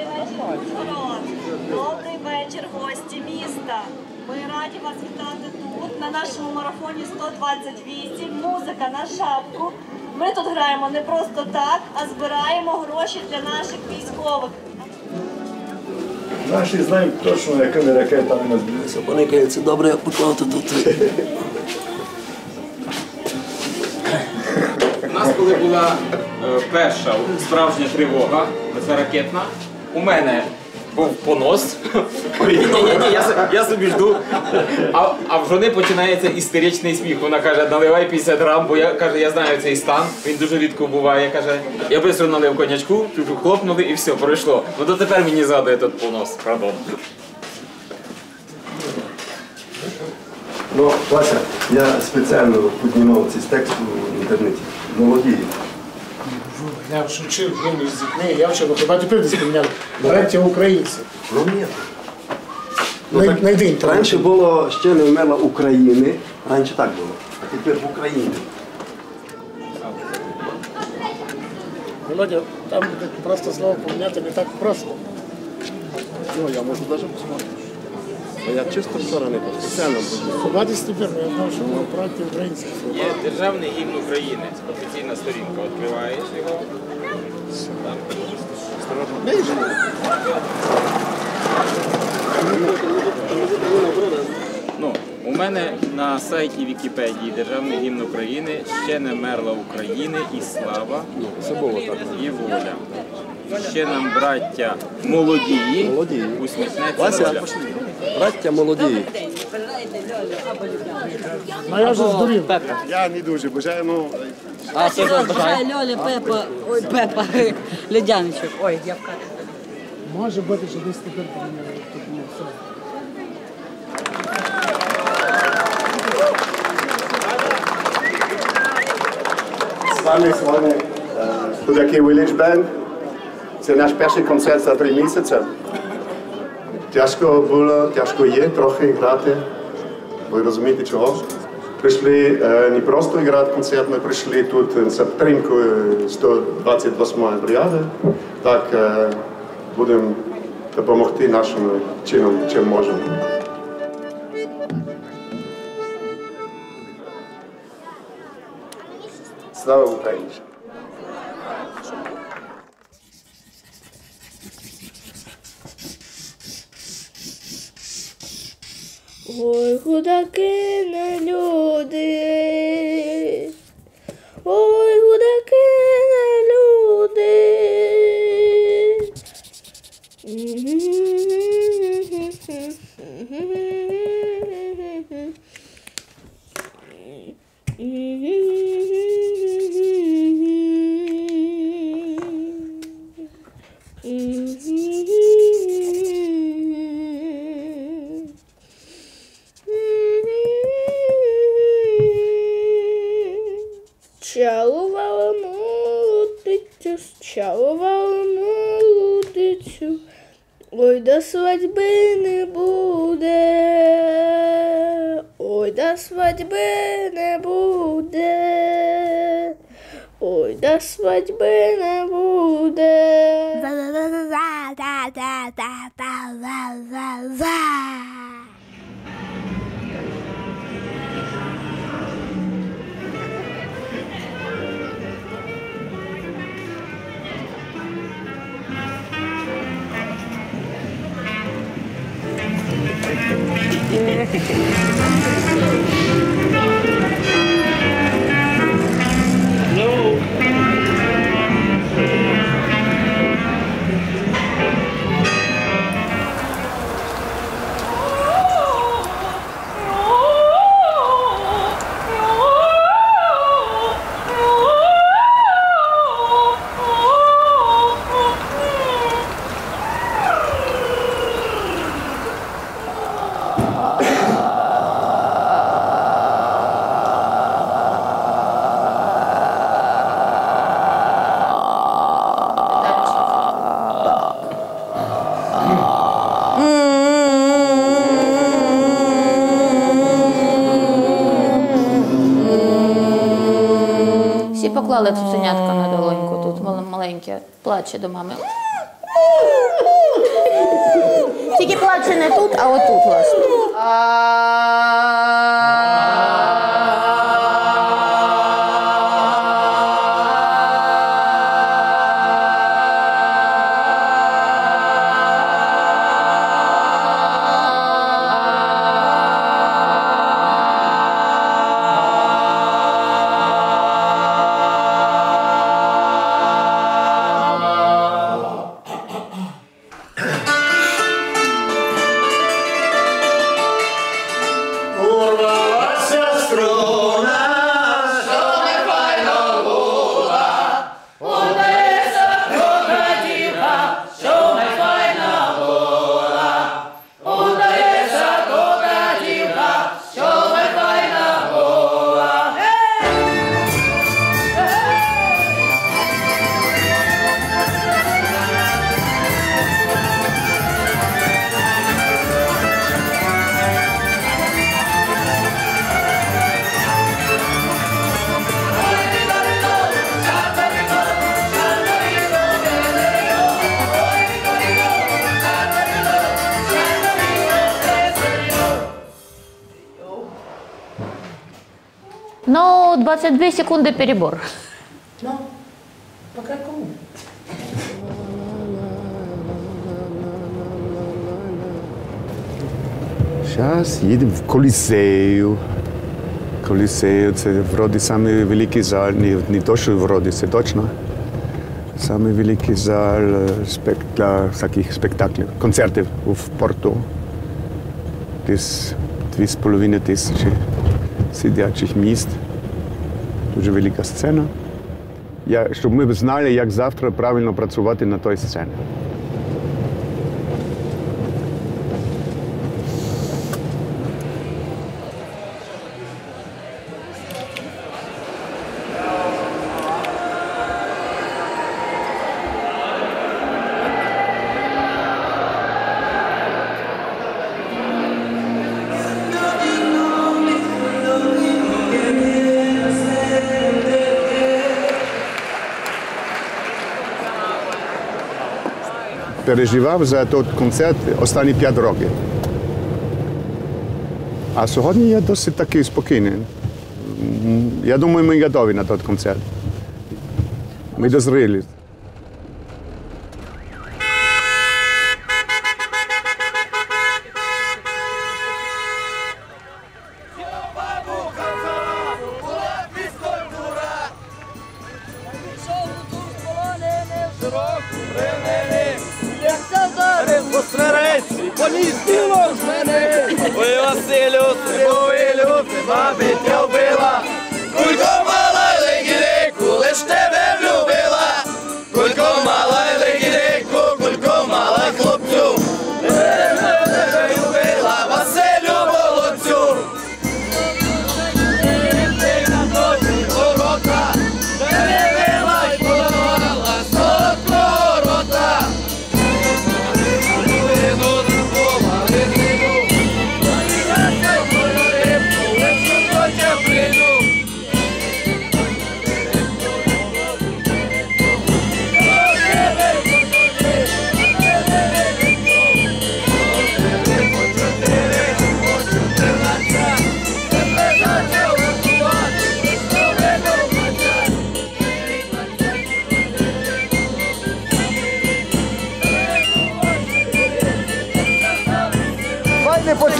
Добрий вечір, Ужгород. Добрий вечір, гості міста. Ми раді вас вітати тут, на нашому марафоні 128. Музика на шапку. Ми тут граємо не просто так, а збираємо гроші для наших військових. Наші знають точно, якими ракетами нас б'ються. Поникається добре поклати тут. У нас, коли була е, перша справжня тривога, це ракетна, у мене був понос. Ні, ні, ні, я, я собі жду. А, а в жони починається істеричний сміх. Вона каже, наливай 50 грам, бо я каже, я знаю цей стан, він дуже рідко буває. Каже, я швидко налив конячку, хлопнули і все, пройшло. Ну дотепер мені згадує тут понос, пардон. Ну, Вася, я спеціально піднімав ці тексти в інтернеті. Молоді. Я ж вчив з дітьми, я вчив, хіба тепер десь поміняли. Браття українці. Ну ні. Ну, Найдень там. Раніше було ще не вмерла України, раніше так було, а тепер в Україні. Володя, там просто слово поміняти не так просто. Ну, я можу навіть посмотрети. Бо я чисто вчора не був, спеціально був. Хіба десь тепер, я знав, що воно браття українських. Є державний гімн України, офіційна сторінка. Відкриваєш його. Ну, у мене на сайті Вікіпедії Державний гімн України ще не мерла України і слава і воля. Ще нам браття молодії, Молодії. усміхнеться Вася, браття молоді. Ну я вже здурів. Я не дуже бажаю, ну А Сереж бажає Льоля, Пепа, ой, Пепа, Ледяничок. Ой, я в. Може бути, що десь тепер поміняли. S vami smo oni uh, Hudaki Village Band. To je naš prvi koncert za tri mesece. Těžko bylo, těžko je trochu hrát, vy rozumíte čeho. Prišli uh, e, ne prosto igrati koncert, mi prišli tudi za primko 128. brigade, tak uh, budem da pomohti našim činom, čem možemo. Слава Україні! Ой, худаки не люди. Ой, худаки не люди. Ой, до цуценятка на долоньку, тут мал- маленьке, плаче до мами. 22 секунды перебор. Ну, по какому? Зараз їдемо в Колісею. Колісею це вроді самий великий зал, не, не то, що вроді, це точно. Самий великий зал е, спек, для таких спектаклів, концертів в Порту. Десь дві з половиною тисячі сидячих міст. Дуже велика сцена. Щоб ми знали, як завтра правильно працювати на той сцені. Переживав за той концерт останні п'ять років. А сьогодні я досить такий спокійний. Я думаю, ми готові на той концерт. Ми дозріли.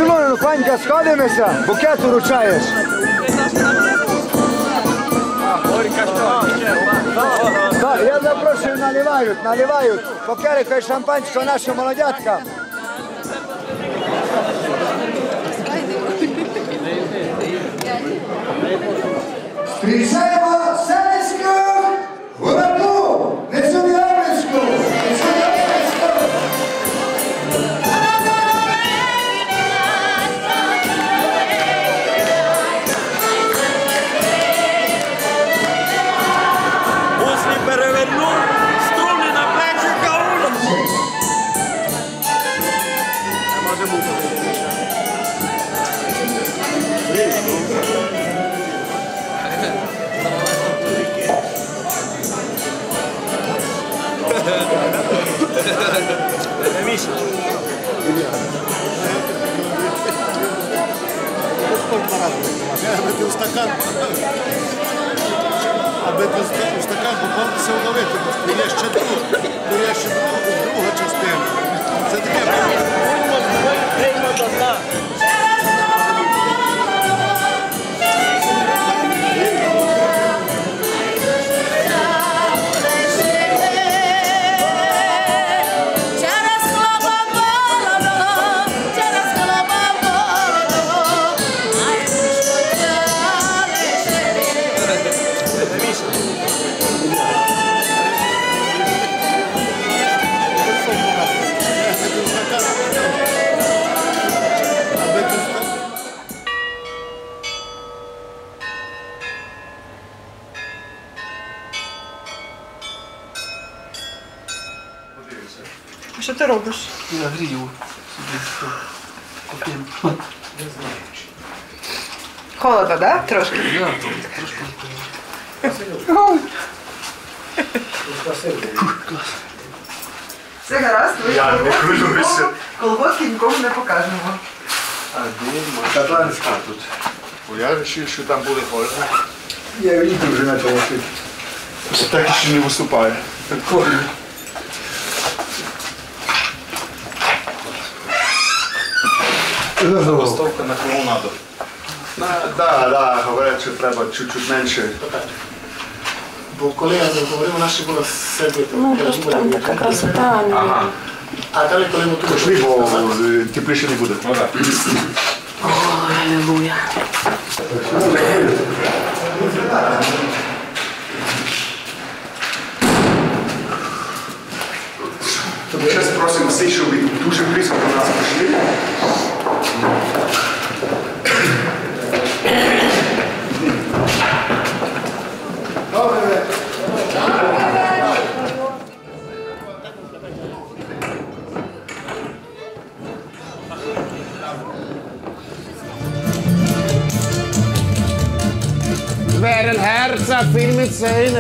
Файне поцілунок, Фанька, сходимося, букет уручаєш. Так, я запрошую, наливають, наливають. Покерика і шампанського нашим молодяткам. Зустрічаємо Аби ти в стакан. Аби ти в стакан попався удавити, бо є ще друг, бо є ще друг, друга частина. Це таке. Через Я грію собі. Холодно, да? Трошки? Я трошки. Все гаразд, ви Я не колготки хвилююся. нікому- колготки нікому не покажемо. А де Катланська тут? Бо я вирішив, що там буде холодно. Я літо вже почав носити. Так ще не виступає. Поставка на клоунаду. Так, так, говорять, що треба чуть-чуть менше. Бо коли я заговорив, вона ще була сердита. Ну, просто там така красота. Ага. А далі, коли ми тут Пішли, бо е, тепліше не буде. Ну так. Аллилуйя. Зараз просимо всіх, щоб дуже близько до нас прийшли. Waar een hat viel met zijn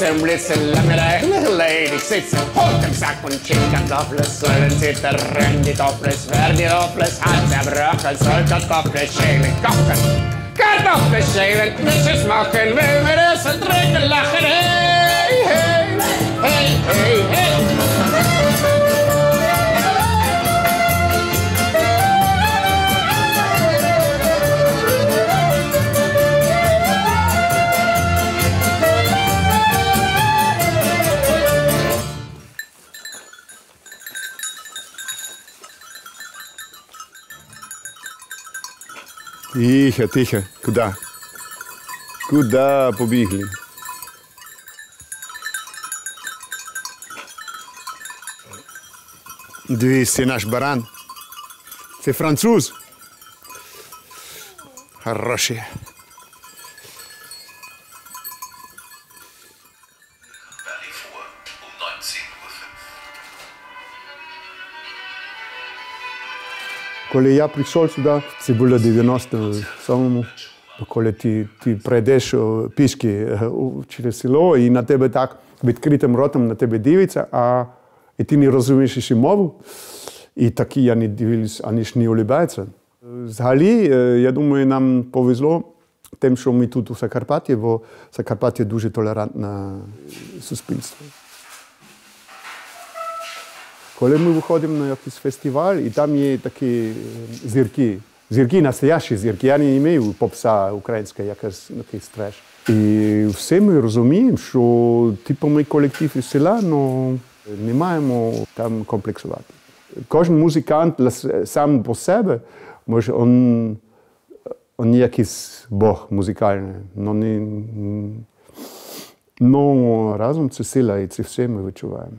en blitsen, lange eigen geleden zitten. Houd hem zak and kinkertoffles, zullen zitten, ren die toffles, ver die topless, shaving, en bruggen, zul kartoffels shaving, koken. Kartoffels schelen, klusjes maken, a ze drinken, lachen, hey, hey, hey, hey, hey. Тихо, тихо. Куда? Куда побігли? Дивись, це наш баран. Це француз. Хороший. Коли я прийшов сюди, це було 97-му. Коли ти, ти прийдеш пішки е, через село і на тебе так відкритим ротом на тебе дивиться, а і ти не розумієш ще мову, і такі вони дивились, вони ж не улибаються. Взагалі, е, я думаю, нам повезло тим, що ми тут у Закарпатті, бо Закарпаття дуже толерантне суспільство. Коли ми виходимо на якийсь фестиваль, і там є такі е, зірки, зірки настоящі зірки, я не маю попса українська, якась якийсь треш. І все ми розуміємо, що типу ми колектив із села, але не маємо там комплексувати. Кожен музикант сам по себе, може, он, он якийсь Бог музикальний, но не, но разом це сила, і це все ми відчуваємо.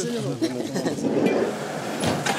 すいません。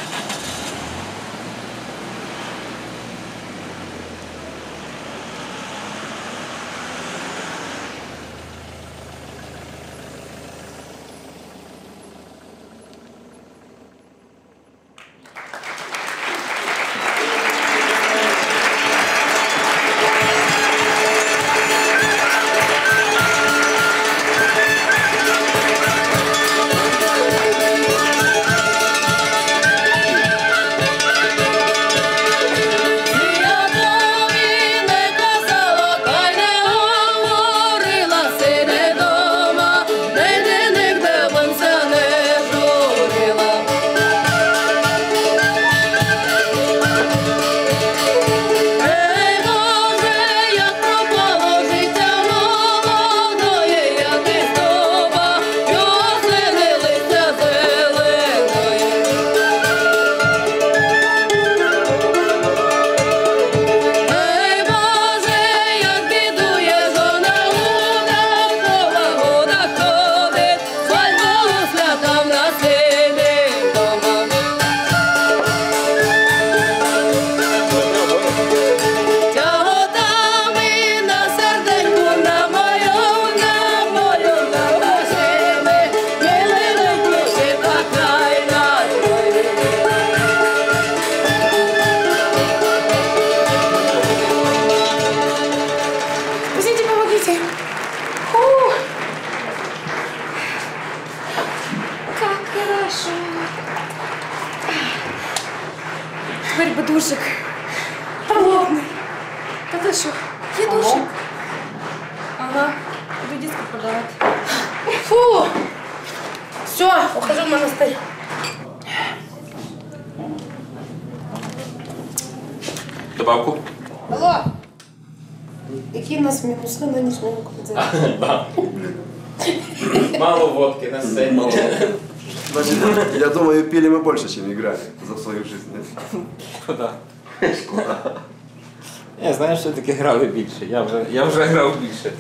знаю, що таке грали більше. Я вже, я вже грав більше.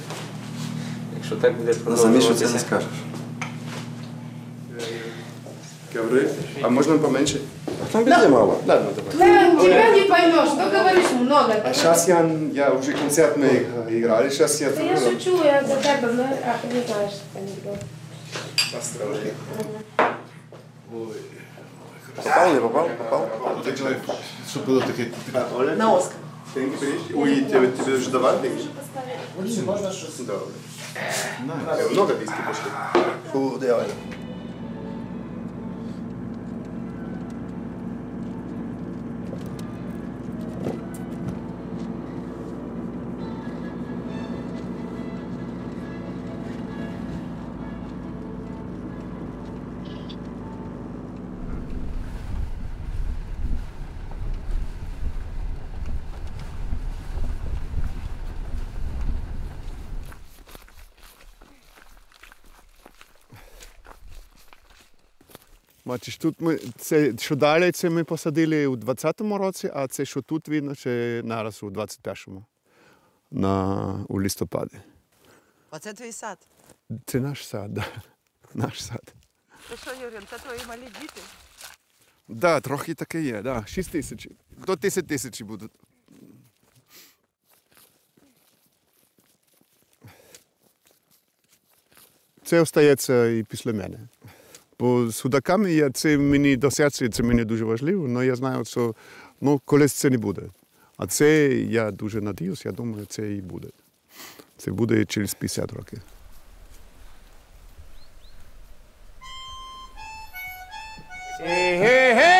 Якщо так буде Ну, самі що це не продовжуватися. скажеш. Коври. А можно поменьше? Там везде мало. Ладно, давай. Ты тебя не поймешь, что говоришь много. А сейчас я, я уже концерт мы играли, сейчас я... Да я шучу, я за тебя, ну, а ты не знаешь анекдот. Осторожно. Попал, не попал? Попал. Так человек, чтобы было такие... На Оскар. Деньги берешь? Ой, тебе, тебе же давали? деньги? Можно что Добре. Много виски пошли. Фу, давай. Бачиш, тут ми, це, що далі, це ми посадили у 20-му році, а це, що тут видно, це нараз у 21-му, на, у листопаді. Оце твій сад. Це наш сад, да. наш сад. Ти що, Юрін, це твої малі діти? Да, трохи таке є, да. 6 тисяч. До 10 тисяч будуть. Це остається і після мене. Бо судаками я, це мені до серця, це мені дуже важливо, але я знаю, що ну, колись це не буде. А це я дуже надіюсь, я думаю, це і буде. Це буде через 50 років. Hey, hey, hey!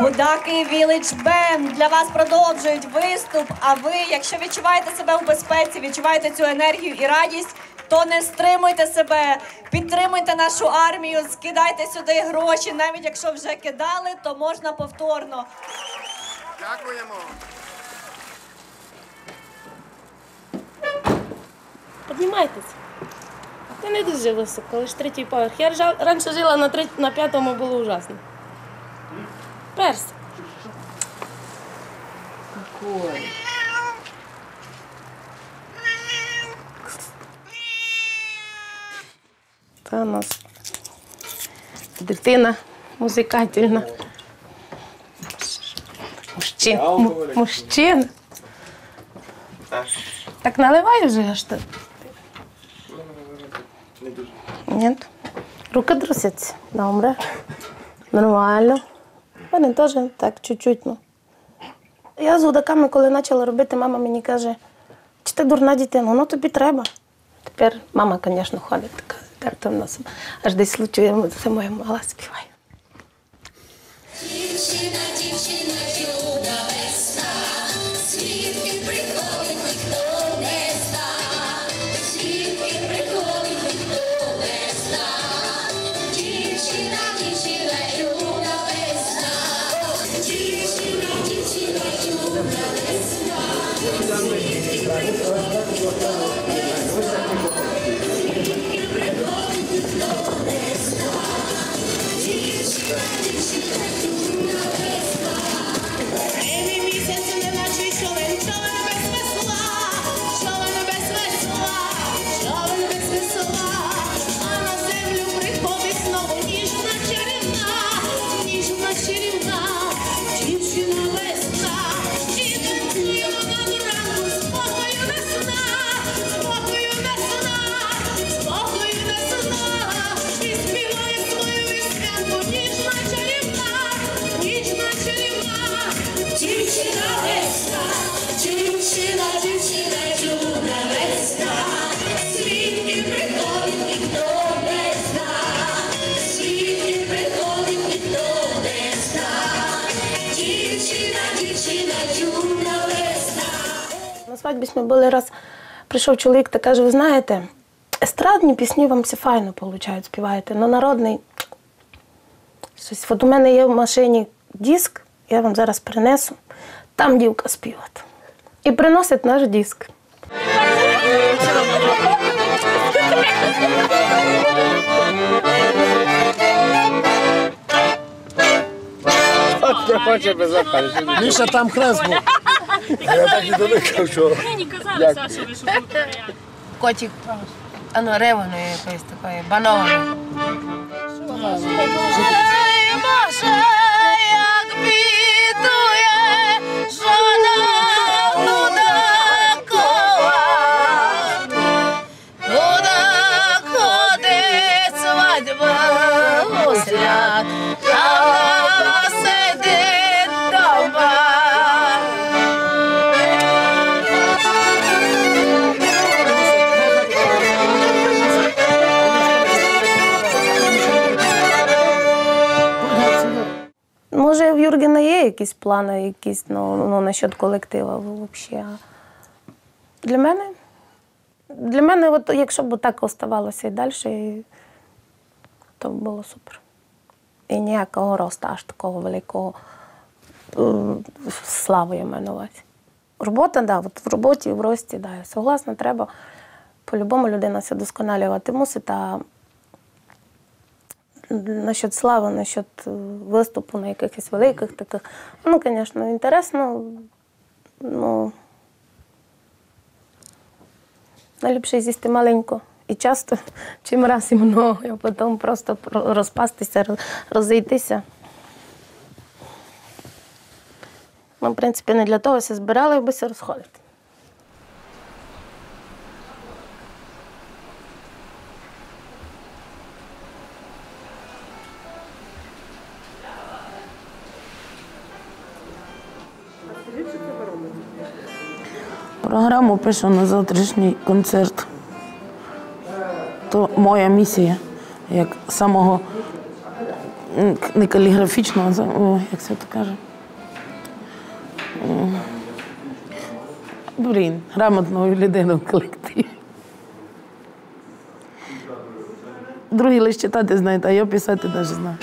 Будаки Village Band для вас продовжують виступ. А ви, якщо відчуваєте себе в безпеці, відчуваєте цю енергію і радість, то не стримуйте себе, підтримуйте нашу армію, скидайте сюди гроші. Навіть якщо вже кидали, то можна повторно. Дякуємо. Піднімайтесь. Це не дуже високо, лише третій поверх. Я ржа- раніше жила на, треть... на п'ятому, було ужасно. Перс. Какой. Та у нас дитина музикальна. Мужчина. М- мужчина. Так наливай вже аж ти. Ні. Руки трусяться. Добре. Нормально. Мене теж так чуть-чуть. Ну. Я з гудаками, коли почала робити, мама мені каже, чи ти дурна дитина, ну тобі треба. Тепер мама, звісно, ходить така, карта носом. аж десь случає, це моя мала співає. Свадьбі ми були раз, прийшов чоловік та каже, ви знаєте, естрадні пісні вам все файно виходить, співаєте, але народний. Щось, от у мене є в машині диск, я вам зараз принесу, там дівка співати. І приносить наш диск. От не хоче без запалення. Міша, там хрест був. Я так і доликав, що... Мені казали, Саша, ви що Котик, а ну реваної якоїсь такої, банованої. Боже, є якісь плани, якісь ну, ну, насчет колектива взагалі. Для мене, для мене, от, якщо б так оставалося і далі, то було супер. І ніякого росту, аж такого великого е, слави я маю на увазі. Робота, да, в роботі, в рості, да, я согласна, треба по-любому людина все досконалювати мусить, насчет слави, насчет е, виступу на якихось великих таких. Ну, звісно, інтересно. Ну, найліпше з'їсти маленько і часто, чим раз і много, а потім просто розпастися, розійтися. Ми, в принципі, не для того все збирали, аби все розходити. Програму пишу на завтрашній концерт. То моя місія, як самого не каліграфічного, о, як це то каже. Блін, грамотної людини в колективі. Другі лише читати знають, а я писати навіть знаю.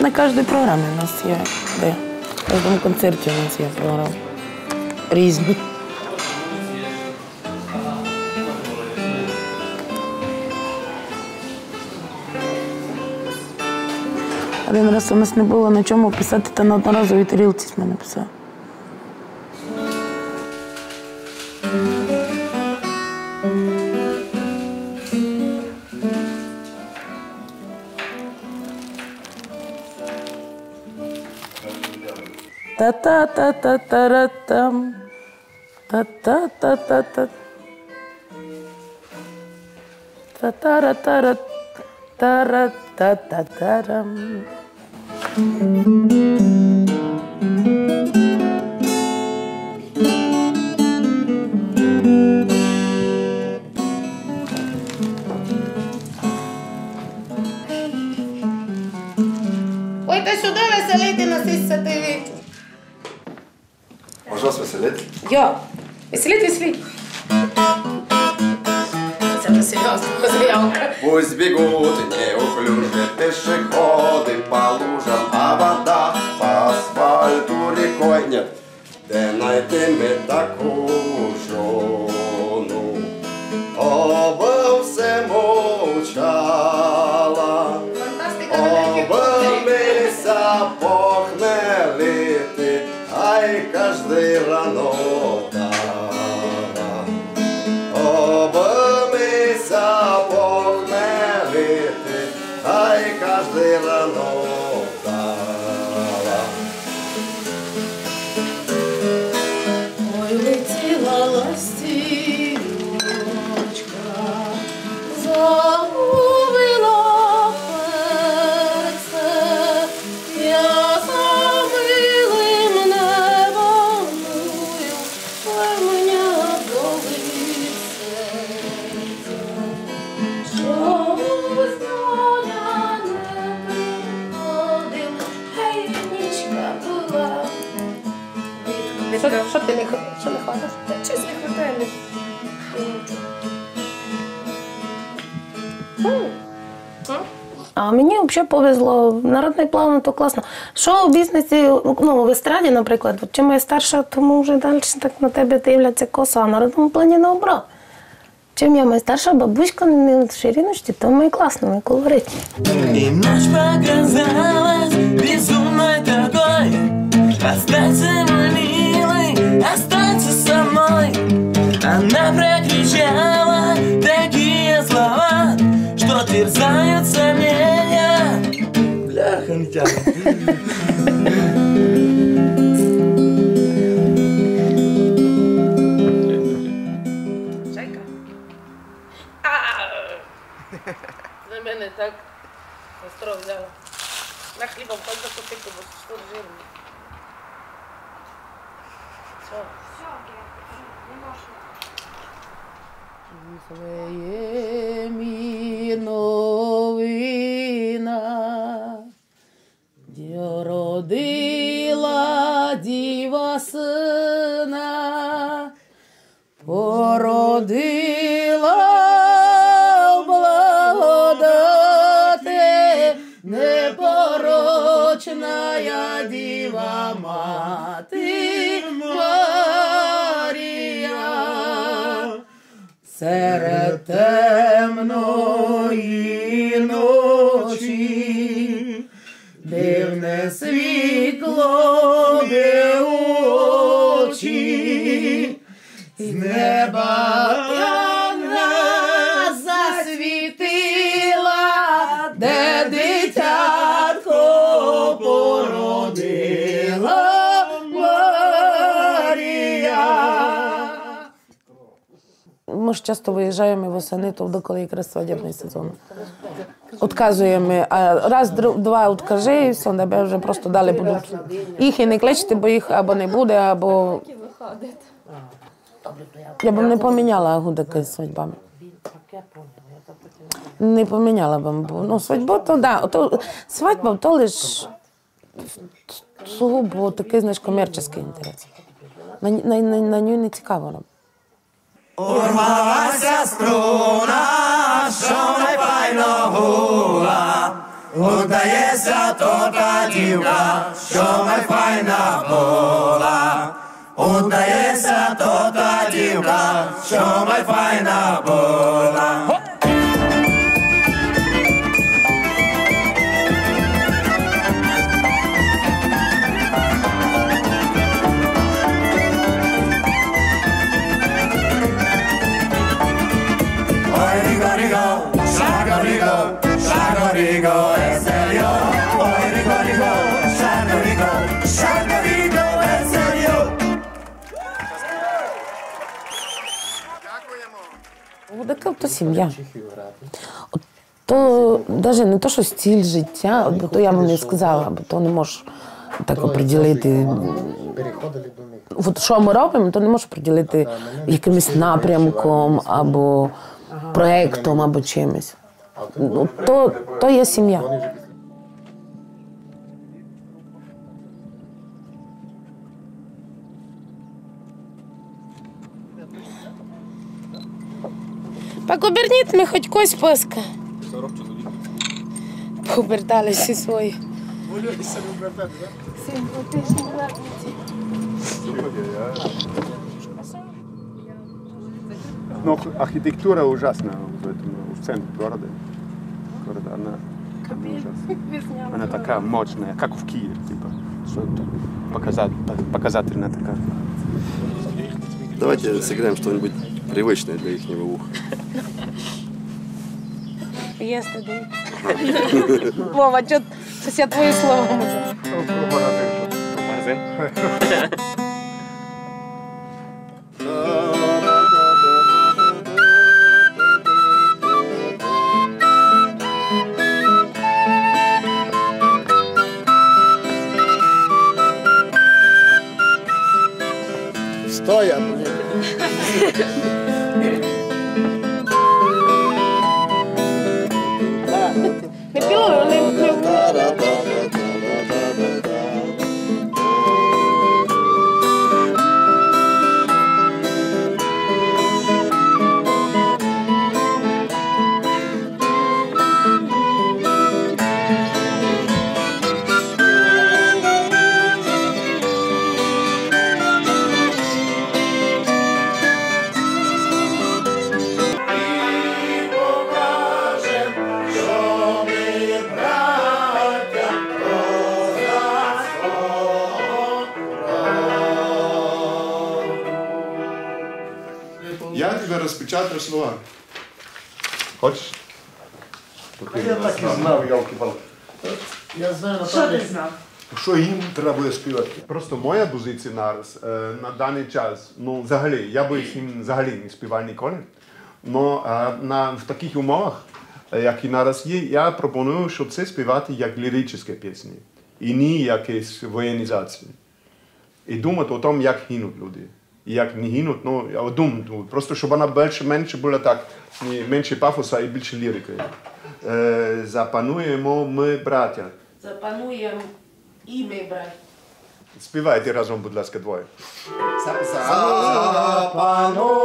На кожній програмі у нас є, де? В кожному концерті у нас є програма. Різні. Один раз у нас не було на чому писати, та на одноразовій тарілці з мене писав. Та-та-та-та-та-ра-там. Та-та-та-та-та. Та-та-ра-та-ра. Та-ра-та-та-та-рам. Ой, та сюди веселити насися ти. Може вас Веселити? Йо, веселіть, веселіть. Це вже серйозна заявка. Пусть бегут неуклюже пешеходы по лужам, а вода по асфальту рекой нет. Де найти ми таку жону? they run on. Взагалі повезло. Народний план то класно. Що у бізнесі, ну, в естраді, наприклад, чим я старша, тому вже далі так на тебе дивляться косо, а народному плані наоборот. Чим я моя старша бабуська не в шириночці, то ми класно, ми колоритні. И ночь показалась безумной такой Останься, мой милый, тянет. На мене так остро взяла. На хлібом хоч закупити, бо що жирно. Все. Твоє мі новина, де родила діва сина, породила благодати непорочная діва мати. Серед темної ночі Ми ж часто виїжджаємо восени, то коли якраз свадібний сезон. Отказуємо, а раз, два откажи, і все, тебе вже просто далі будуть. Їх і не кличте, бо їх або не буде, або я б не поміняла гудики з свадьбами. Не поміняла б, ну, свадьбу, то да, то, свадьба то лиш сугубо такий, знаєш, комерційний інтерес. На, на, на, на нього не цікаво нам. Урвалася струна, що найпайно гула. Удається то та дівка, що найфайна була. Удається то та дівка, що найфайна була. Така то сім'я. То навіть не то, що стіль життя, бо то я вам не сказала, бо то не можеш так оприділити. От що ми робимо, то не можеш приділити якимось напрямком або проектом, або чимось. Ну, то, то є сім'я. Покуберніть ми хоч кось паска. Пообертали всі свої. Но архитектура ужасная в, этом, в центре города. города она, она ужасная. Она такая мощная, как в Киеве, типа. Что-то показать, показательная такая. Давайте сыграем что-нибудь привычное для их уха. Yesterday. Вова, чо щось я твої слова можу. Їм буде співати. Просто моя позиція зараз е, на даний час, ну взагалі, я би з ним взагалі не співав ніколи. Но е, на, в таких умовах, е, які зараз є, я пропоную, щоб це співати як ліричні пісні. І не якісь воєнізації. І думати о тому, як гинуть люди. І як не гинуть, ну, я думаю, просто щоб вона більше, менше була так, менше пафоса і більше лірики. Е, запануємо ми, браття. Запануємо і ми, брат. Співайте разом, будь ласка, двоє.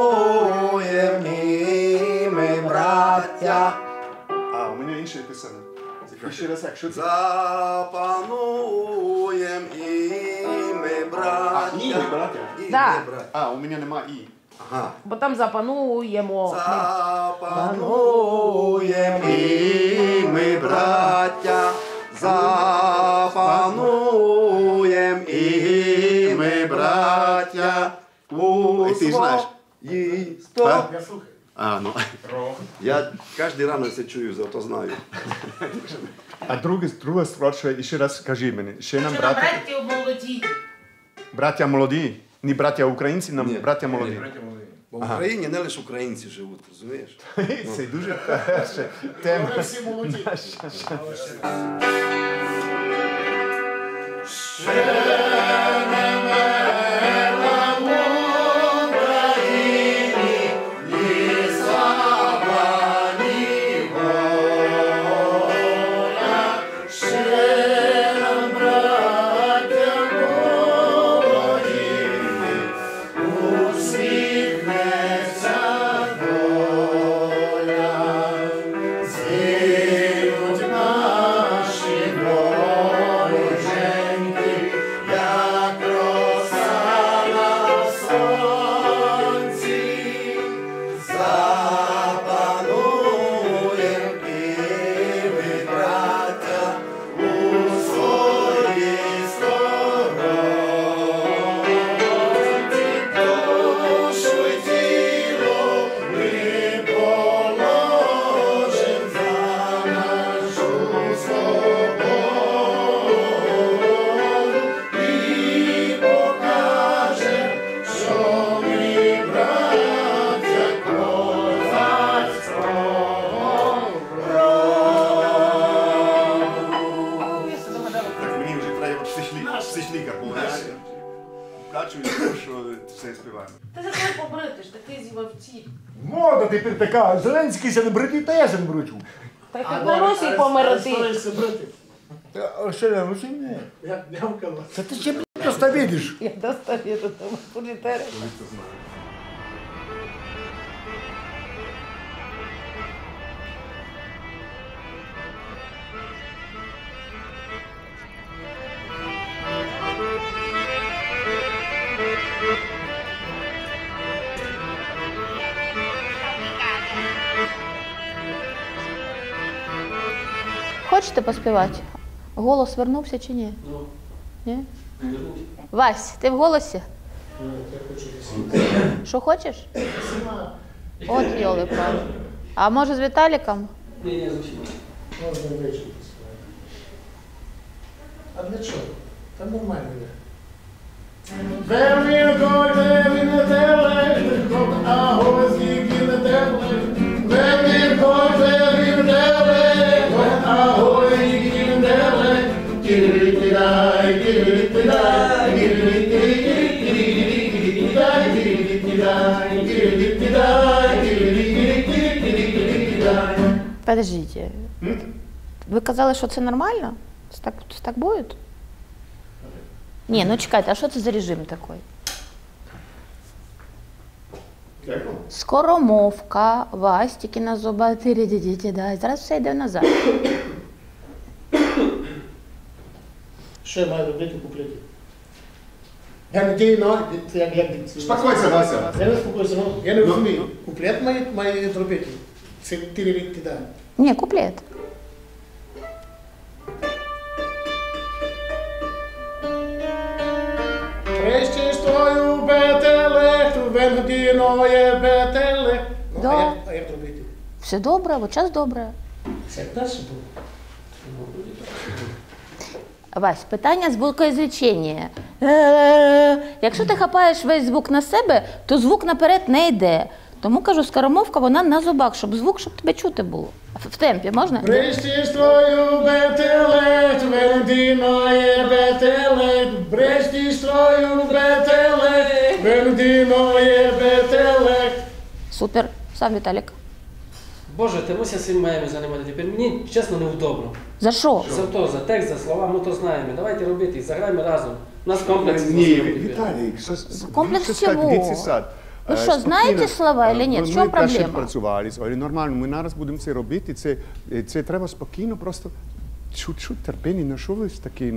Запануєм і ми, браття. А, у мене інше писано. Ще раз, якщо це... Запануєм і ми, браття. І ми, браття? Да. А, у мене нема і. Ага. Бо там запануємо. Запануєм і ми, браття. Запануєм Е, ти знаеш. И сто. Е? А? А, ну. Я каждый рано се чую, зато знаю. А друга, друга строчка, еще раз скажи мне. Ще нам брат... Братя молоді. Братья молоді? Не братья украинцы, нам Нет, братья молоді. В Україні не лише українці живуть, розумієш? Це дуже хороша тема. Ще не Зеленський ще не бритий, та я ще не бритю. Так хоч на носі помирати. А що я ну ні? Як нявкала. Та ти ще блядь, просто видиш. Я достаю до того політера. Хочете поспівати? Голос вернувся чи ні? Ні? Вась, ти в голосі? Що хочеш? От йоли правда. А може з Віталіком? Ні, ні, зовсім. Ви казали, що це нормально? Це Так, це так буде? Ні, ну чекайте, а що це за режим такий? Скоромовка, вастики на зуба, тирі да. Зараз все йде назад. Що я маю робити у куплеті? Я не дію на як як Спокойся, Вася. Я не спокойся, я не розумію. Куплет має має зробити. Це тирі да. Ні, куплет. Бетелехту, венгдіноє. Ну, Да. а як, а як робити? Все добре, от час добре. Це далі було. Вась, питання звукоізвлечення. Е, Якщо ти хапаєш весь звук на себе, то звук наперед не йде. Тому кажу, скоромовка вона на зубах, щоб звук, щоб тебе чути було. В в темпі можна? Бетелехту, венгдіноє бетелех. Прещиш твою бетелех, венгдіноє бетелех. Супер. Сам Віталік. Боже, ти ми ся цим маємо займати. Тепер мені чесно неудобно. За що? За то, за текст, за слова, ми то знаємо. Давайте робити, заграємо разом. У нас комплекс. Ні, Віталій, Комплекс чого? Ви Е, що, знаєте слова или ні? Е, В ми чому теж проблема? працювали, але нормально, ми зараз будемо це робити, це, е, це треба спокійно, просто чуть-чуть терпіння, ну що ви такі,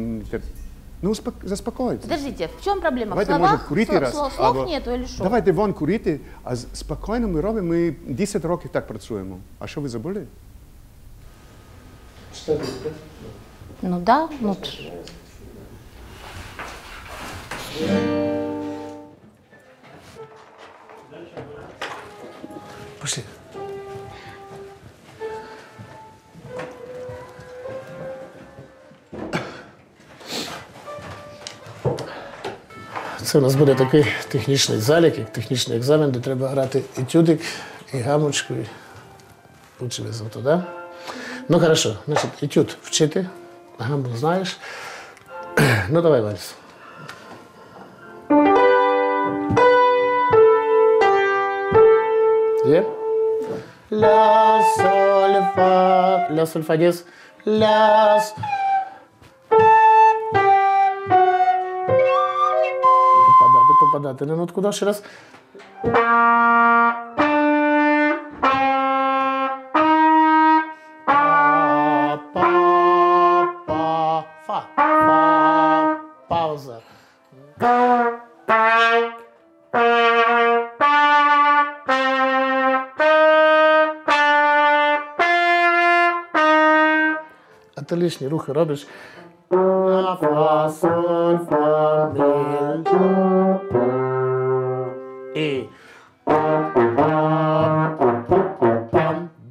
ну спок- заспокойтесь. Подождите, в чому проблема? Давайте, в словах? може, курити Слов- раз. слов, слов або- нету или що? Давайте вон курити, а спокійно ми робимо, ми 10 років так працюємо. А що ви забули? Ну да, ну Пошли. Це у нас буде такий технічний залік, як технічний екзамен, де треба грати і тюдик, і гамочку, і зато, да? Ну хорошо, значить, етюд вчити, гамбу знаєш. Ну давай, Вальс. Є? Ля, соль, фа, ля, соль, фа, дієс, ля, с- Попадати, попадати на нотку, да, ще раз. pieśni, ruchy robisz. La, fa. I.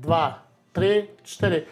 Dwa, trzy, cztery.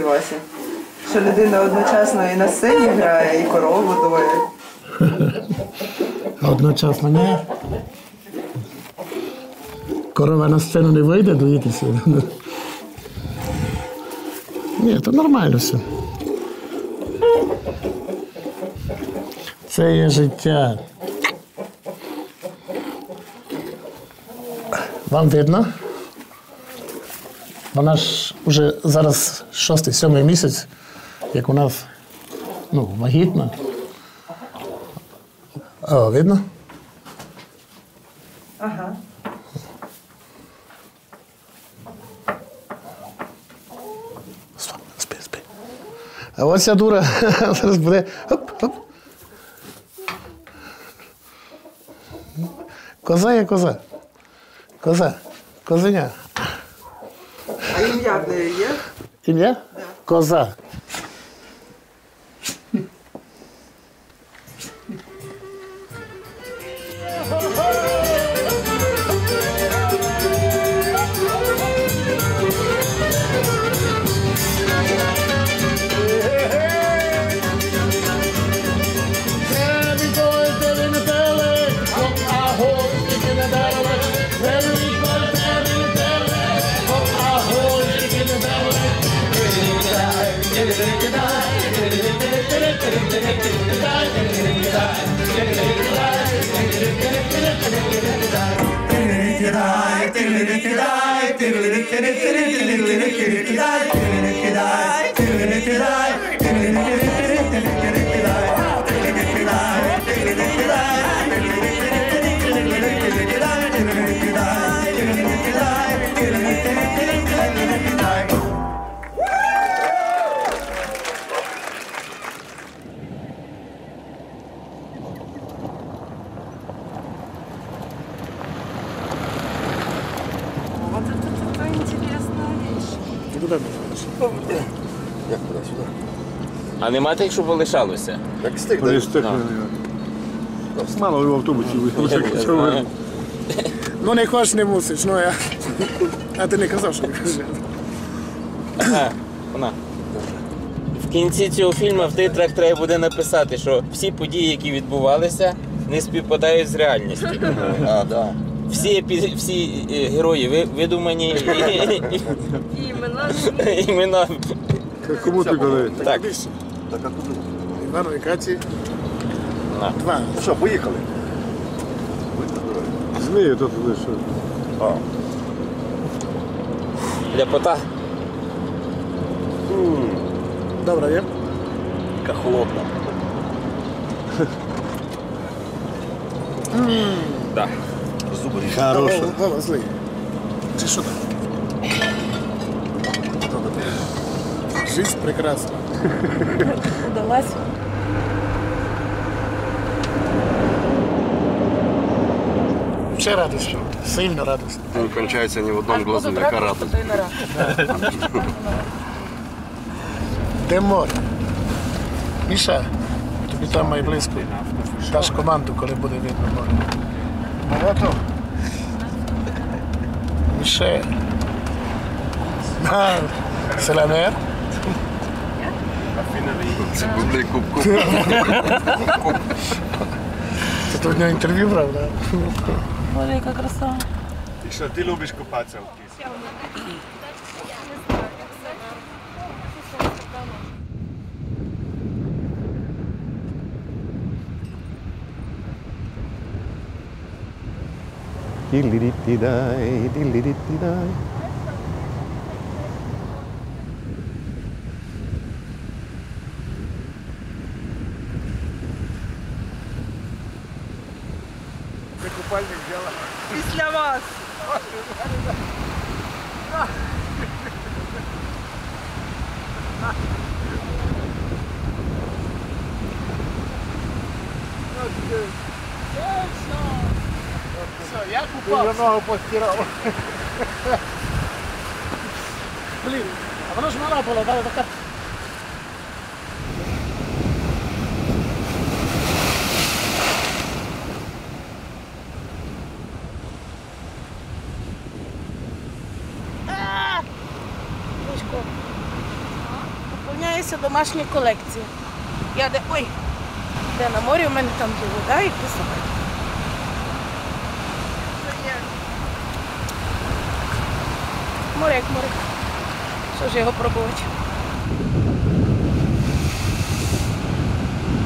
Вася? Що людина одночасно і на сцені грає, і корову доє. Одночасно ні. Корова на сцену не вийде доїтися. Ні, то нормально все. Це є життя. Вам видно? Вона ж уже зараз шостий, сьомий місяць, як у нас ну, вагітна. О, видно? Ага. Спи, спи. А от ця дура зараз буде. Оп, оп. Коза є коза. Коза. Козеня. А ім'я є? Ім'я? Коза. Куди Як куди? Сюди. А нема тих, що полишалося? Так стих, Вони ж так, Мало в автобусі виїхали. Ну не хочеш, не мусиш, ну я. А ти не казав, що не кажеш. Ага, вона. В кінці цього фільму в титрах треба буде написати, що всі події, які відбувалися, не співпадають з реальністю. А, да. Всі, епі- всі е, герої ви- видумані і- І імена. і імена. Кому ти коли? Так. Так, а куди? Івану і Каті. На. Два. Ну що, поїхали? Змію тут лише. А. Ляпота. Добре, є? Яка холодна. Да. Ріжуть. Хороша. Вова, злий. Чи що там? Жизнь прекрасна. Удалась. Ще радість, сильно радість. Не кончається ні в одному глазу, яка радость. Де море? Міша, тобі там має близько. Даш команду, коли буде видно море. Багато? Shit. C'est la mer. Se poglej, kup, kup. Se to od njo intervju, pravda? Velika krasa. Ti še ti ljubiš kopacevki? Dilly-dee-dee-die, dilly-dee-dee-die. много постирал. Блин, а оно же мало было, да, это как... Попълнява се домашни колекции. Яде, ой, де на морі у мене там було, да і писаме. Писати. Моряк, моряк. Що ж його пробувати?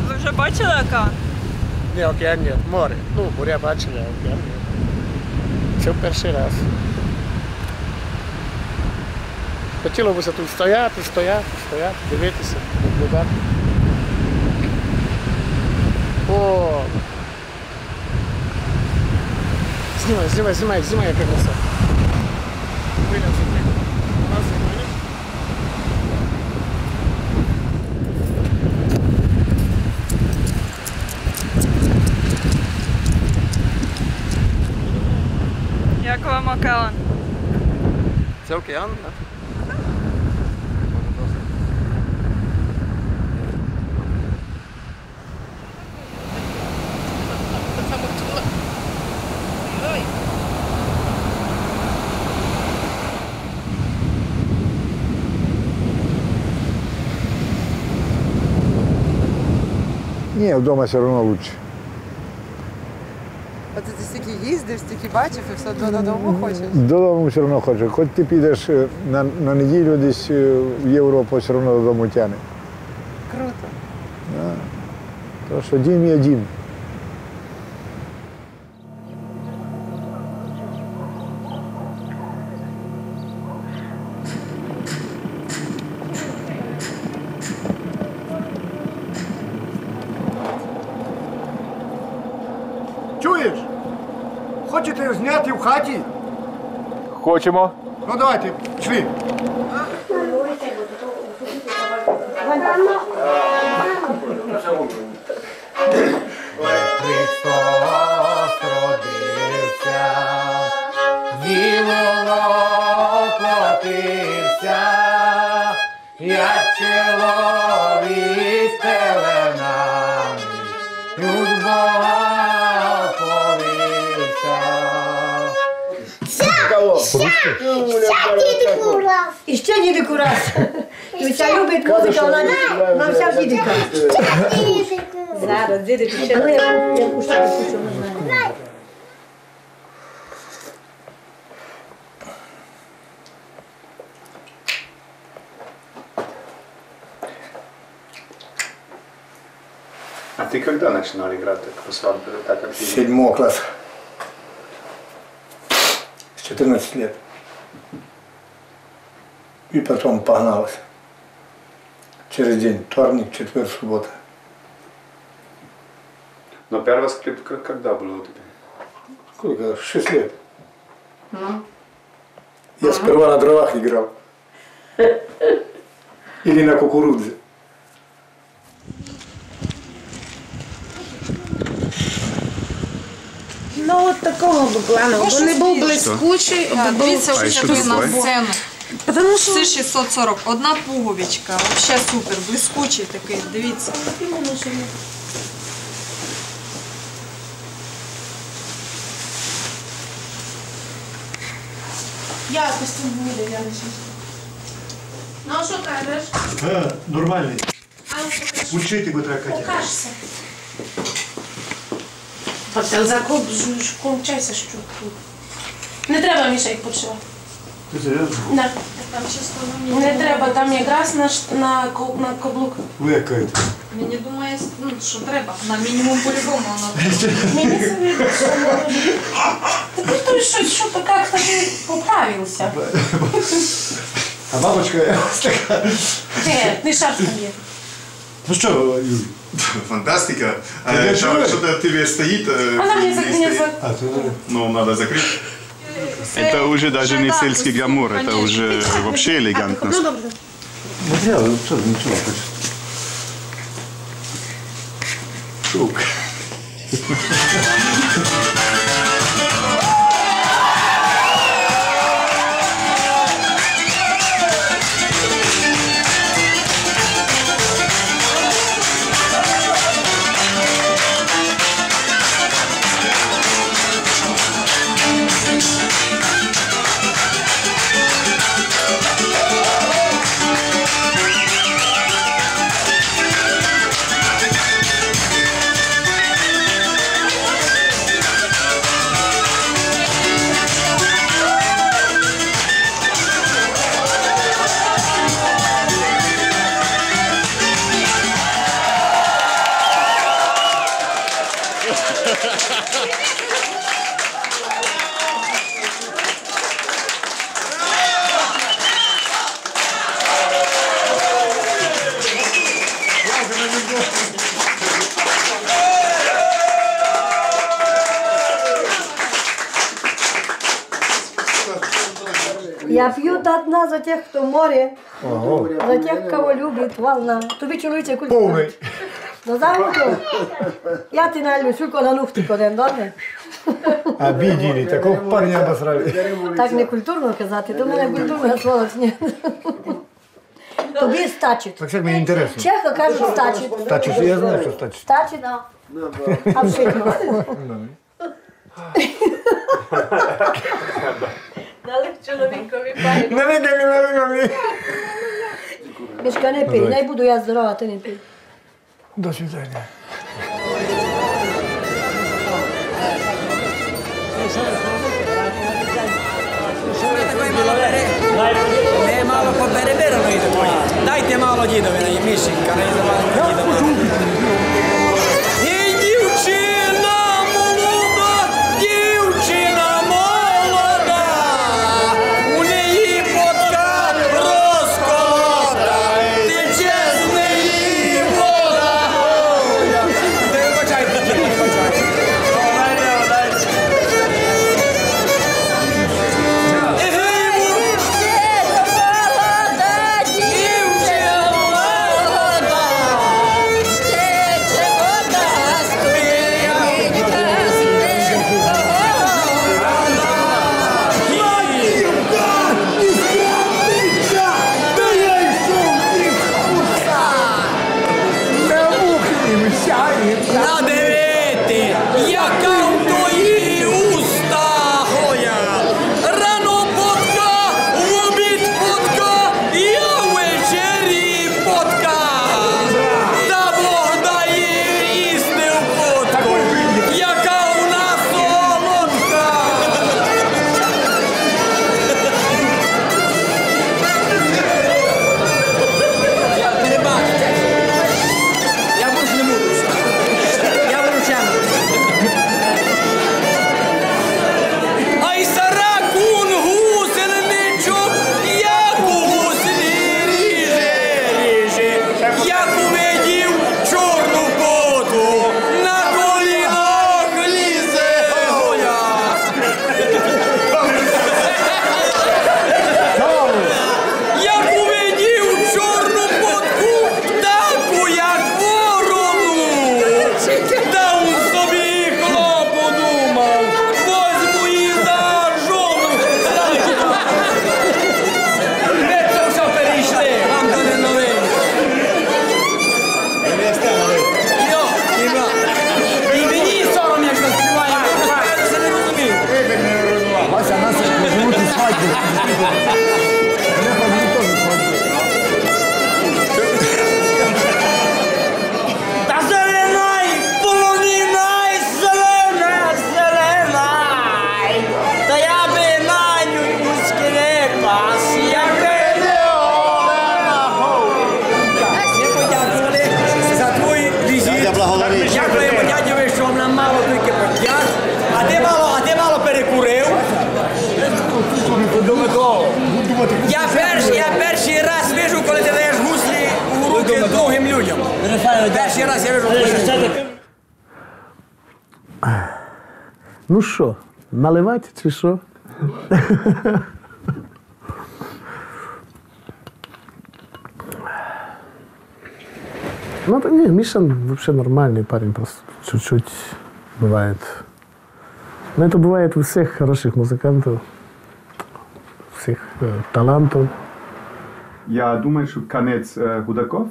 Ви вже бачили океан? Ні, океан ні, море. Ну, моря бачили, а океан ні. Це в перший раз. Хотілося тут стояти, стояти, стояти, дивитися, наблюдати. О! Знімай, знімай, знімай, знімай, яка краса. Виляв за тим. Нас знімай. Як вам океан? Це океан, так? Ні, вдома все одно краще. Ти, стільки їздив, стільки бачив і все додому хочеш? Додому все одно хочу. Хоч ти підеш е, на, на неділю десь е, в Європу, все одно додому тяне. Круто. Да. То що дім є дім. Чуєш? Хочете зняти в хаті? Хочемо. Ну давайте, пішли. А ты когда начинал играть так, по свадьбе, так активно? Седьмого класса. С 14 лет. И потом погналась. Через день, вторник, четверг, суббота. Но первый скрип когда был у тебя? Сколько? Шесть лет. Я сперва на дровах играл. Или на кукурудзе. Ну от такого баклану, бо не був блискучий, Да, був дивіться, А що на сцену. Потому що- Це 640, одна пуговичка, взагалі супер, блискучий такий, дивіться. Якості буде, я не Ну а що кажеш? Е, нормальний. А ну покажи. Учити би треба Катя. Покажся. Оце закуп, кончайся, що тут. Не треба Міша їх почувати. Ти серйозно? Да. Не треба, там якраз на, ш- на, ко- на каблук. Ви як кажете? Мені думає, ну, що треба, на мінімум по-любому воно. Мені собі що може. Ти той щось, що то як-то ти поправився. А бабочка ось така. Де, не шапка є. Ну що, Юрій? Фантастика. Ты А, не там чуешь? что-то тебе стоит. э, Она мне не за- стоит. мне за- А, ти Ну, надо закрыть. Это уже даже не сельский гламур, это уже вообще элегантно. Ну добре. Матеріал, ну дна за тих, хто в морі, Ого. за тих, кого любить волна. Тобі чоловіче кулька. Повний. До завтра. Я ти налью сулько на нухтик один, добре? Обидели, такого парня обосрали. Так не культурно казати, то мене культурно сволоч ні. Тобі стачить. Так як мені інтересно. Чесно кажуть, стачить. Стачить, я знаю, що стачить. Стачить? Абсолютно. ali čelovikovi pa Ne vede li me Viš kaj ne pij, naj budu jaz zdrava, te ne pij. Do sviđenja. Ne, malo po bereberano ide Dajte malo djidove, mišinka, ne znam, djidove. Ну що, наливати чи що? Ну, так не, Миша вообще нормальный парень, просто чуть-чуть бывает. Но это бывает у всех хороших музыкантов, всех э, талантов. Я думаю, что конец э, Гудаков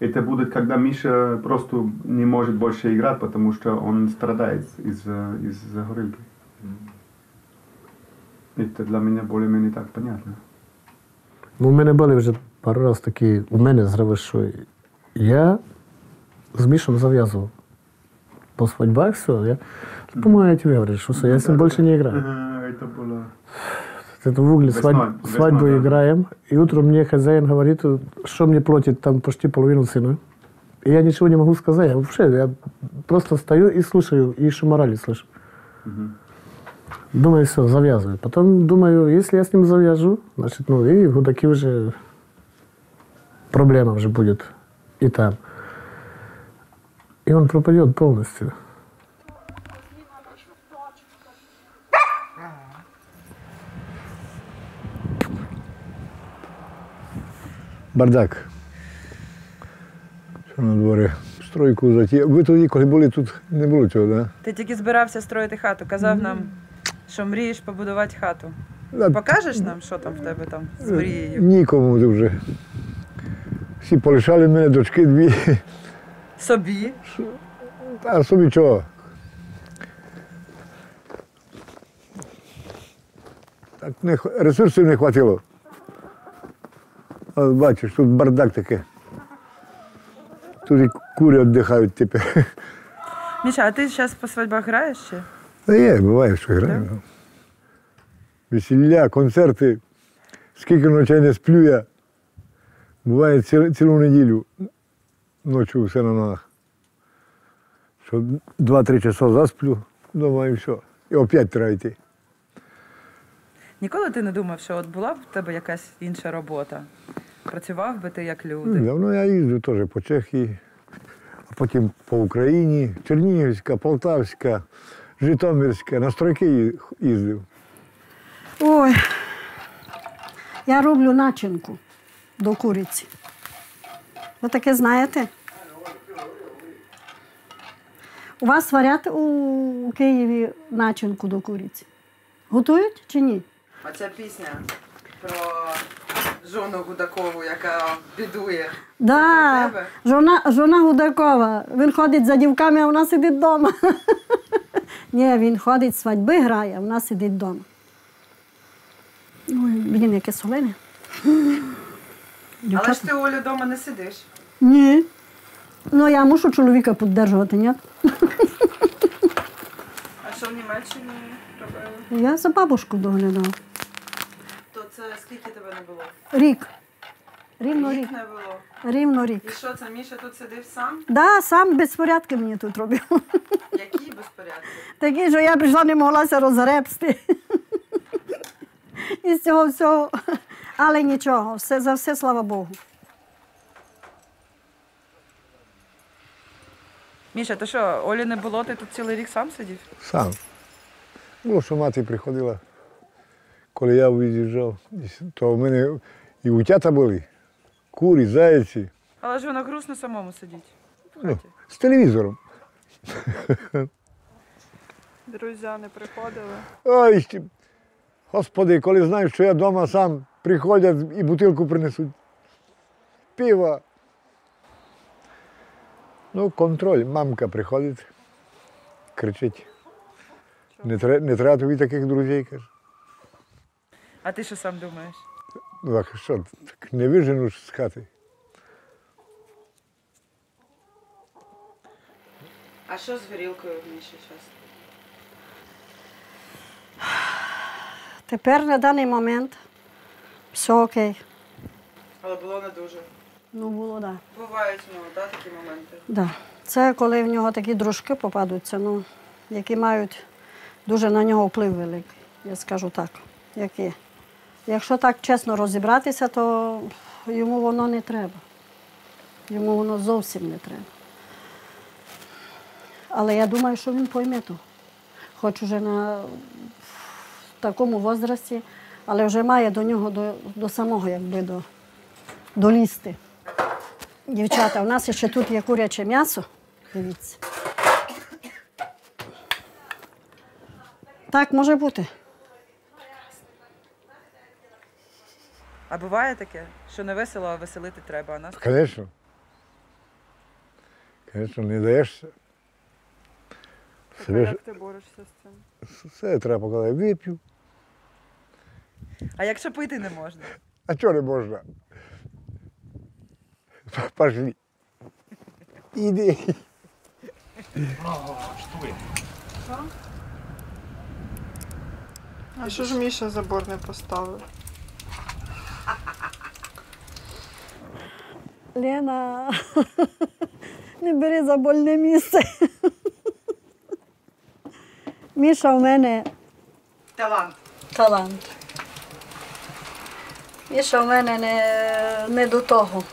это будет, когда Миша просто не может больше играть, потому что он страдает из-за из горилки. Это для меня более-менее так понятно. Ну, у мене були вже пару раз такі, у мене зробив, що я з Мішем зав'язував. По свадьбах все, я, по-моему, я тебе говорю, что все, я с ним больше не играю. Ага, это было... Это в угле Весной, свадьбу, весной, свадьбу да. играем, и утром мне хозяин говорит, что мне платит там почти половину цены. И я ничего не могу сказать. Я вообще, я просто стою и слушаю, и еще морали слышу. Думаю, все, завязываю. Потом думаю, если я с ним завяжу, значит, ну, и гудаки уже проблема уже будет и там. И он пропадет полностью. Бардак. Що на дворі? Стройку затіяв. Ви тоді, коли були тут, не було цього, так? Ти тільки збирався строїти хату, казав нам, що мрієш побудувати хату. Да. Покажеш нам, що там в тебе там з мрією? Нікому вже. Всі полишали мене дочки дві. Собі. А собі чого? Так не, ресурсів не хватило. От бачиш, тут бардак таке. Тут і кури віддихають тепер. Міша, а ти зараз по свадьбах граєш ще? Та є, буває, що граємо. Весілля, концерти. Скільки ночей не сплю я. Буває ціл- цілу неділю. Ночі все на ногах. Що два-три часа засплю, вдома і все. І опять треба йти. Ніколи ти не думав, що от була б в тебе якась інша робота? Працював би ти як люди? Давно я їздив теж по Чехії, а потім по Україні, Чернігівська, Полтавська, Житомирська, на стройки їздив. Ой, я роблю начинку до куриці. Ви таке знаєте? У вас варять у Києві начинку до куриці? Готують чи ні? Оця пісня про жону Гудакову, яка бідує. Да, тебе? жона, жона Гудакова. Він ходить за дівками, а вона сидить вдома. Ні, він ходить свадьби грає, а вона сидить вдома. Ой, блін, яке солене. Але ж ти Олю вдома не сидиш. Ні. Ну, я мушу чоловіка підтримувати, ні? А що в Німеччині робили? Я за бабушку доглядав. Це скільки тебе не було? Рік. Рівно рік. Рік не було. Рівно рік. І що це, Міша тут сидив сам? Да, сам безпорядки мені тут робив. Які безпорядки? Такі, що я прийшла, не моглася розгребсти. І з цього всього. Але нічого, все, за все слава Богу. Міша, то що, Олі не було, ти тут цілий рік сам сидів? Сам. Було, що мати приходила, коли я виїжджав, то в мене і утята були, курі, зайці, Але ж воно грустно самому сидіть. ну, з телевізором. Друзі не приходили. Ой, ще- Господи, коли знають, що я вдома сам, приходять і бутилку принесуть. Пива. Ну, контроль. Мамка приходить, кричить. Не, тре- не треба тобі таких друзей, каже. А ти що сам думаєш? Ну, так що, так не вижену ж з хати. А що з горілкою в Міші зараз? Тепер на даний момент все окей. Але було не дуже. Ну, було, так. Да. Бувають в нього, да, такі моменти. Да. Це коли в нього такі дружки попадуться, ну, які мають дуже на нього вплив великий, я скажу так, які. Якщо так чесно розібратися, то йому воно не треба. Йому воно зовсім не треба. Але я думаю, що він пойме то. Хоч уже на такому возрасті, але вже має до нього до, до самого якби до, долізти. Дівчата, у нас ще тут є куряче м'ясо. Дивіться. Так може бути. А буває таке, що не весело, а веселити треба, а нас. Звісно. Звісно, не даєшся. Себе ж як ти борешся з цим? все треба показати. Вип'ю. А якщо пити не можна? А чого не можна? Пошли. Іди. А що ж Міша забор не поставив? Лена. Не бери за больне місце. Міша у мене Талант. талант. Міша у мене не, не до того.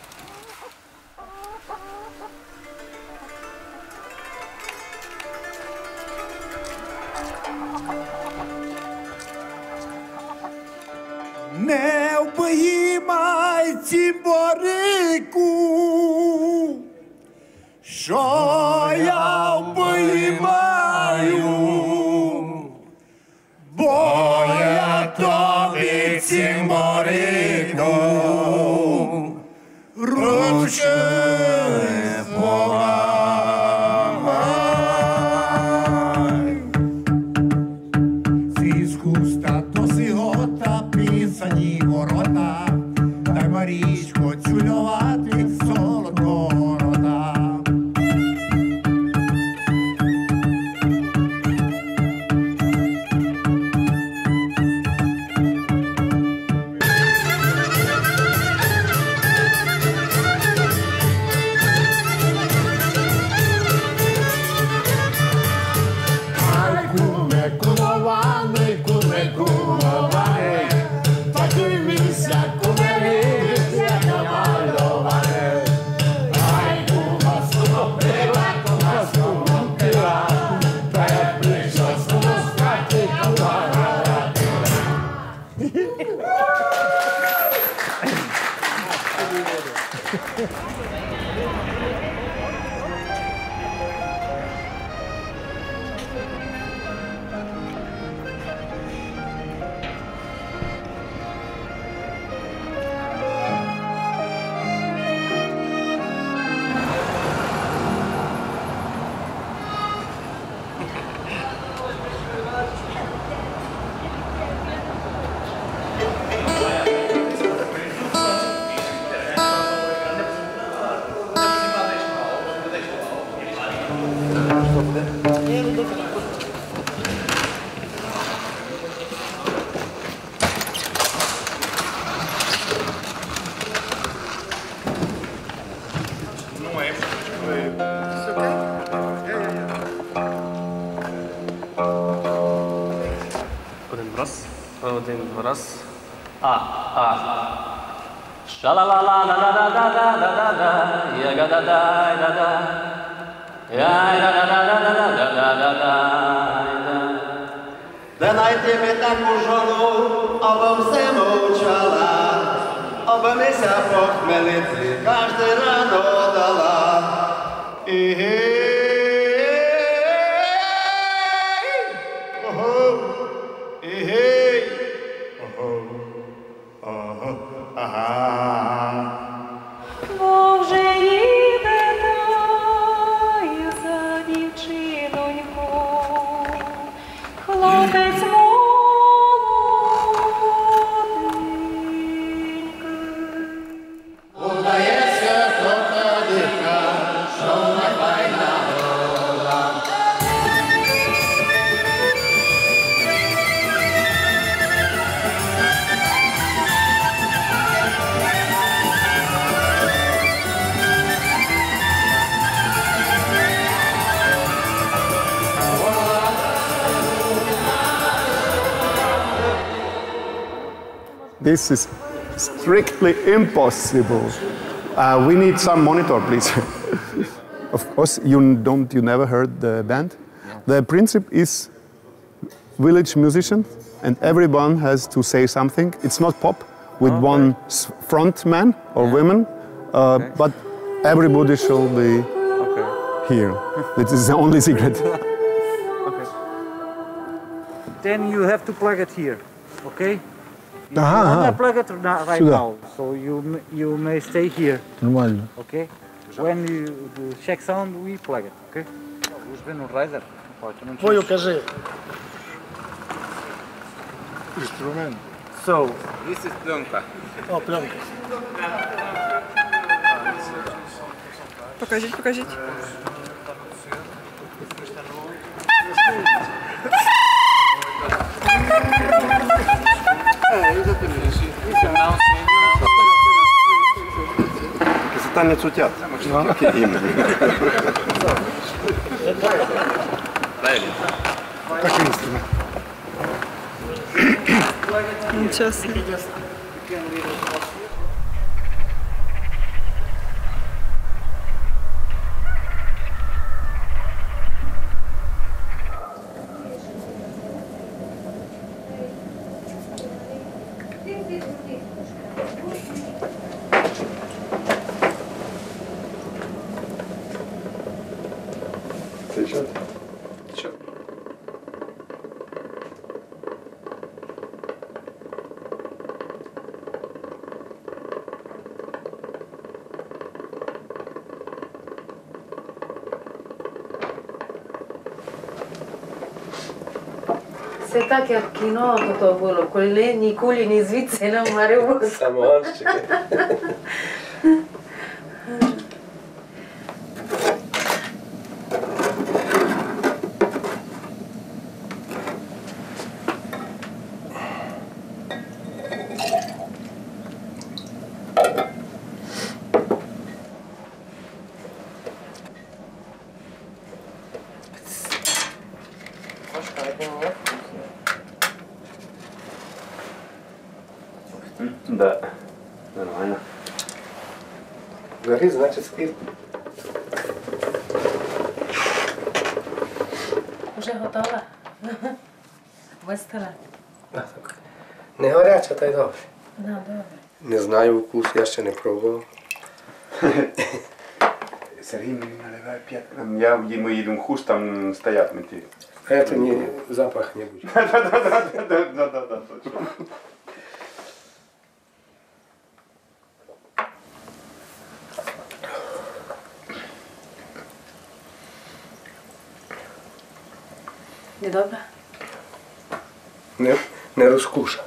Дайте ми таку жону, аби все мовчала, аби мися похмелити кожен рано дала. І This is strictly impossible. Uh, we need some monitor, please. of course, you don't. You never heard the band. The principle is village musician, and everyone has to say something. It's not pop with one front man or women, uh, but everybody should be here. This is the only secret. Then you have to plug it here, okay? -huh. on the plug right Сюда. now, so you you may stay here. Normal, Okay. When you do check sound, we plug it. Okay. Os Venom Rider. Foi o KG. Instrumento. So, this is plonka. Oh, plonka. Покажите, покажите. танець утят. Таке ім'я. Такий інструмент. Нічого Vse tako je kino, to je bilo, ko le nikoli ni zviceno, mar je bilo. Samo on še. Горить, значить спів. Вже готова? Вистава? Не гаряча, та й добре. Ну, добре. Не знаю вкус, я ще не пробував. Сергій мені наливає п'ять. Я, едем в хуш, там стоят мети. Это не запах не будет. Да-да-да, точно. Не добре? Не, не розкуша.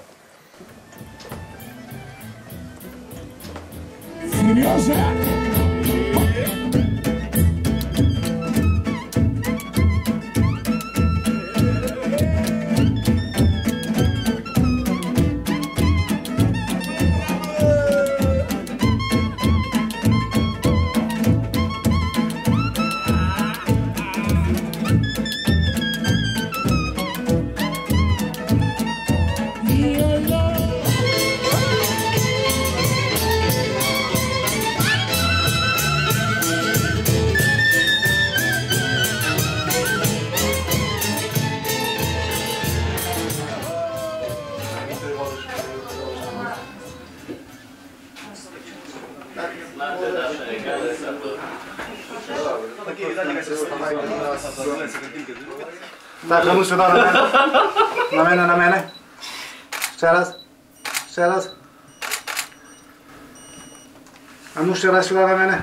Так, А ще раз сюди на мене.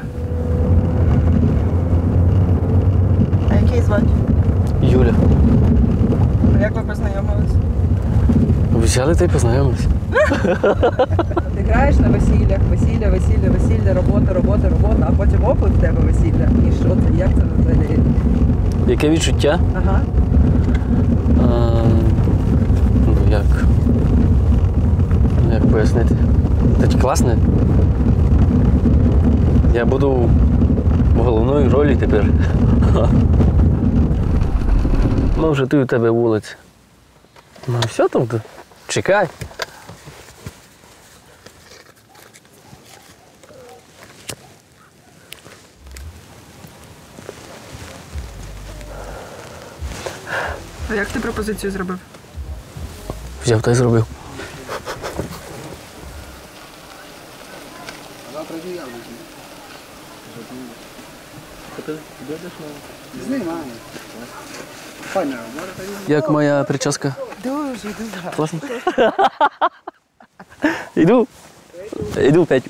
А який звати? Юля. А Як ви познайомились? Взяли та й познайомилися. Ти граєш на весіллях, весілля, весілля, весілля, робота, робота, робота, а потім оп, в тебе весілля. І що це? Як це взагалі? Яке відчуття? Ага. А, ну як. ну, Як пояснити? Та класне. Я буду в головної ролі тепер. Ну, вже ти у тебе вулиця. Ну, все там, то чекай. А як ти пропозицію зробив? Взяв та й зробив. Знімаємо. Файна робота. Як моя прическа? Дуже, дуже. Класно. Іду. Іду, Петю.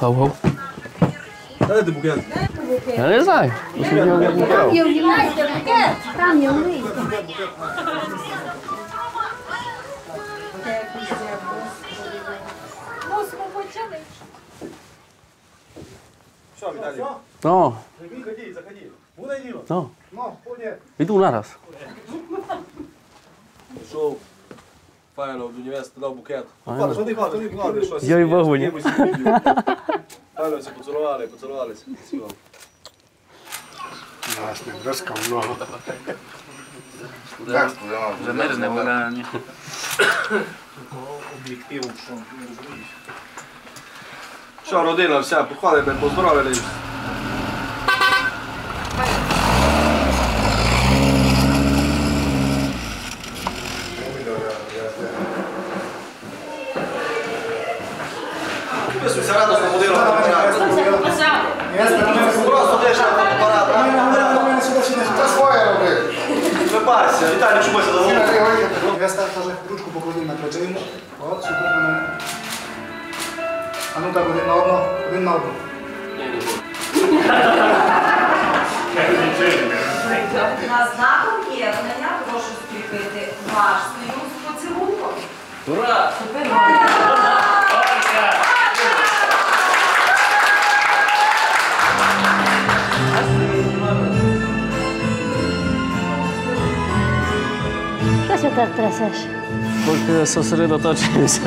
Гав-гав. Дайте букет. Я не знаю. Там є листя, там є листя. Все, Віталій. Ну, Заходи, заходи. Буде діло. ну. Ну. Іду нараз. прийшов. Файно, до невести дав букет. Файно. Що ти кладеш, що ти кладеш? щось? Я й вагоні. Якимось. Файно, всі поцілували, поцілувалися. Всі. Ясно, много. Замерзне вона. Об'єктиву, що не розумієш. Що, родина вся, похвалили, поздоровили. Підписуйся, радосно будинок. Просто де ще фотоапарат. Це своє роби. Не парся, Віталій, чомусь за Я став теж ручку поклади на плече йому. От, супер. Ну. А ну так, один на одну, один на одну. На знаком єднання прошу скріпити ваш союз поцілунком. Ура! Що ти так трясеш? Porque se osredotočim se.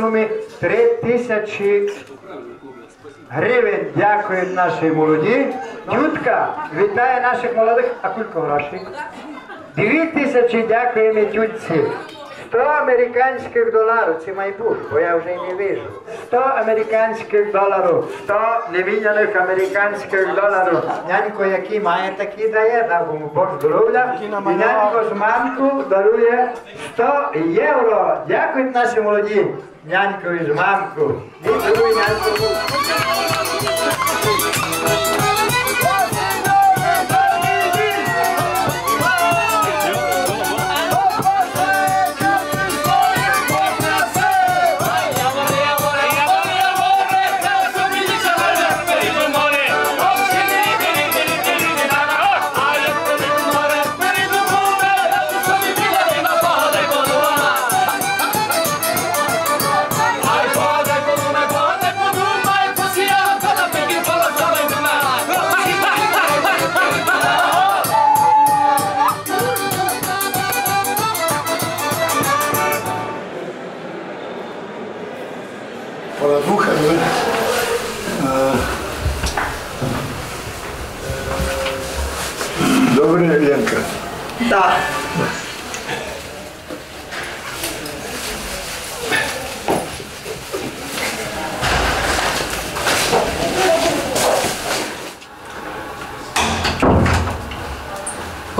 Сумі 3 тисячі гривень. Дякують нашій молоді. Тютка вітає наших молодих. А кулько грошей? Дві тисячі дякуємо тютці. 100 американських доларів, це має бути, бо я вже не вижу. 100 американських доларів, 100 невіняних американських доларів. Нянько, який має, такий дає, йому Бог здоров'я. І нянько з мамку дарує 100 євро. Дякують наші молоді. Нянько і з мамку. Даруй нянько.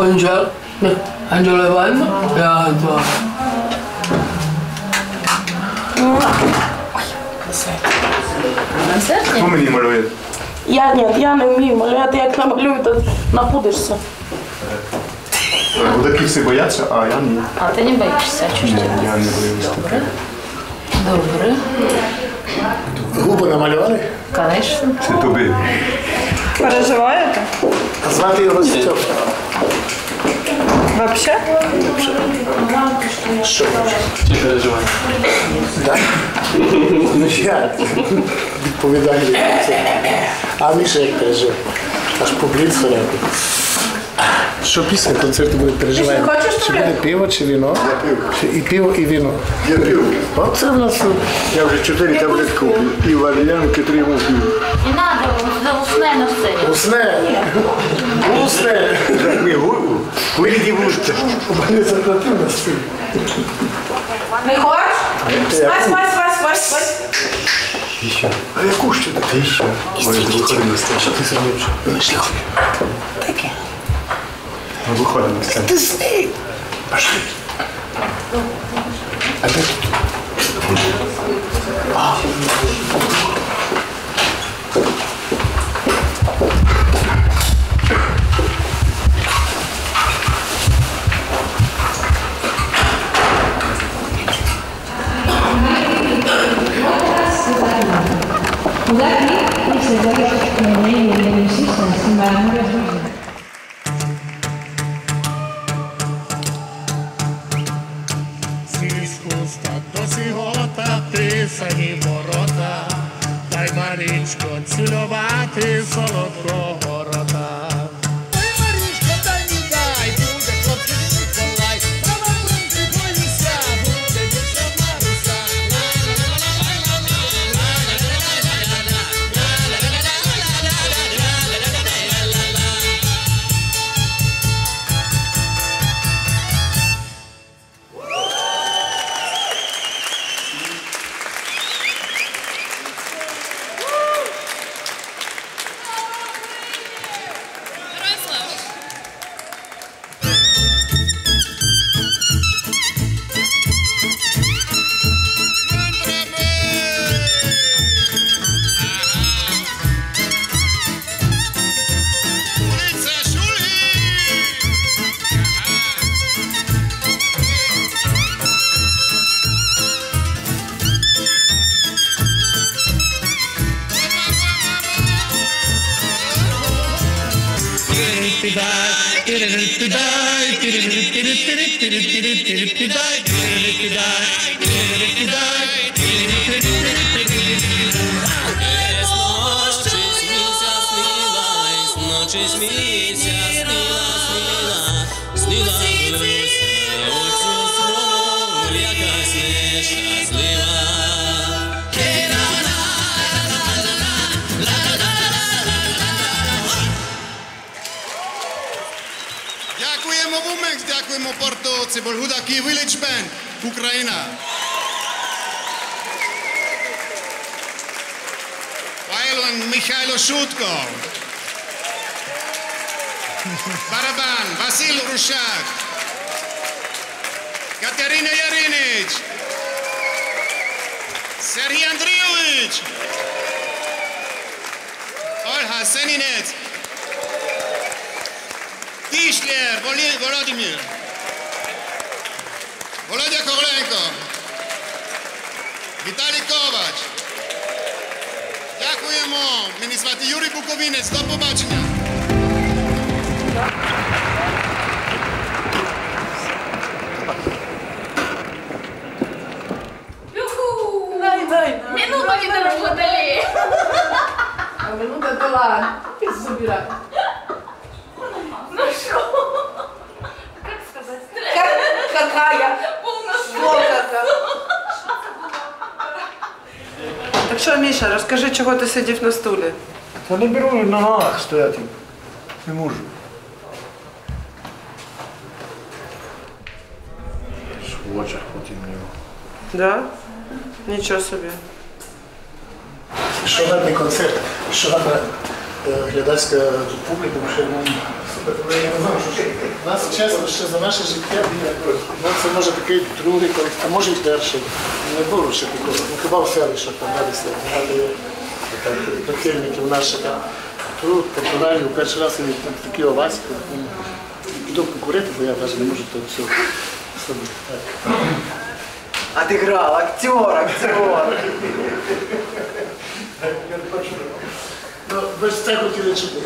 Angel, Angelo Ivan, ja, два. Хто мені малює? Я ні, я не вмію малювати, як намалюю, то напудишся. Бо всі бояться, а я ні. А ти не боїшся, Ні, я не боюся. Добре. Добре. Губи намалювали? Конечно. Це тобі. Переживаєте? Звати його Стьоп. Вообще? Що? Чи переживай? Да. Ну я відповідаю за це. А Міша як пережив? Що після концерту буде переживаємо? Ти хочеш Чи буде пиво, чи віно? Я пиво. І пиво, і віно. Я пив. От це в нас. Я вже чотири таблетки купив. І валеріанки три пив. Не надо, за усне на сцені. Усне. Усне. Ми виліді вушка. Мене заплатив на стиль. Не хочеш? Вась, вась, вась, вась, вась. Тища. А яку ще тища? Що ти сьогодні вже? Не шлях. Ми виходимо на сцену. Ти сни. Пошли. А де? А. З писані ворота, дай Марічко цілювати солодкого Порту, це був Гудакий Village Band, Україна. Вайлон Михайло Шутко. Барабан Василь Рушак. Катерина Яринич. Сергій Андрійович. Ольга Сенінець. Тішлер Волі- Володимир. Володя Корленко. Віталій Ковач. Дякуємо. Мені звати Юрій Буковінець. До побачення. минута дала. Забирай. Ну что? Как сказать? Как, какая? Сколько-то. Так що, Міша, розкажи, чого ти сидів на стулі? Та не беру на ногах стояти. Не можу. В очах потім його. Да? Нічого собі. Що гарний концерт, що гарна е, глядацька публіка, ще ну, супер. Я не знаю, що ще. нас чесно ще за наше життя. Ну, це може такий другий концерт, а може й перший. Не було ще такого. Ну, хіба в селищах там так, прихильників наших. Тут, по Португалії, перший раз там такі овації. ну, Піду покурити, бо я навіть не можу то все собі. Так. Отыграл, актер, актер. Ну, ви ж це хотіли чути.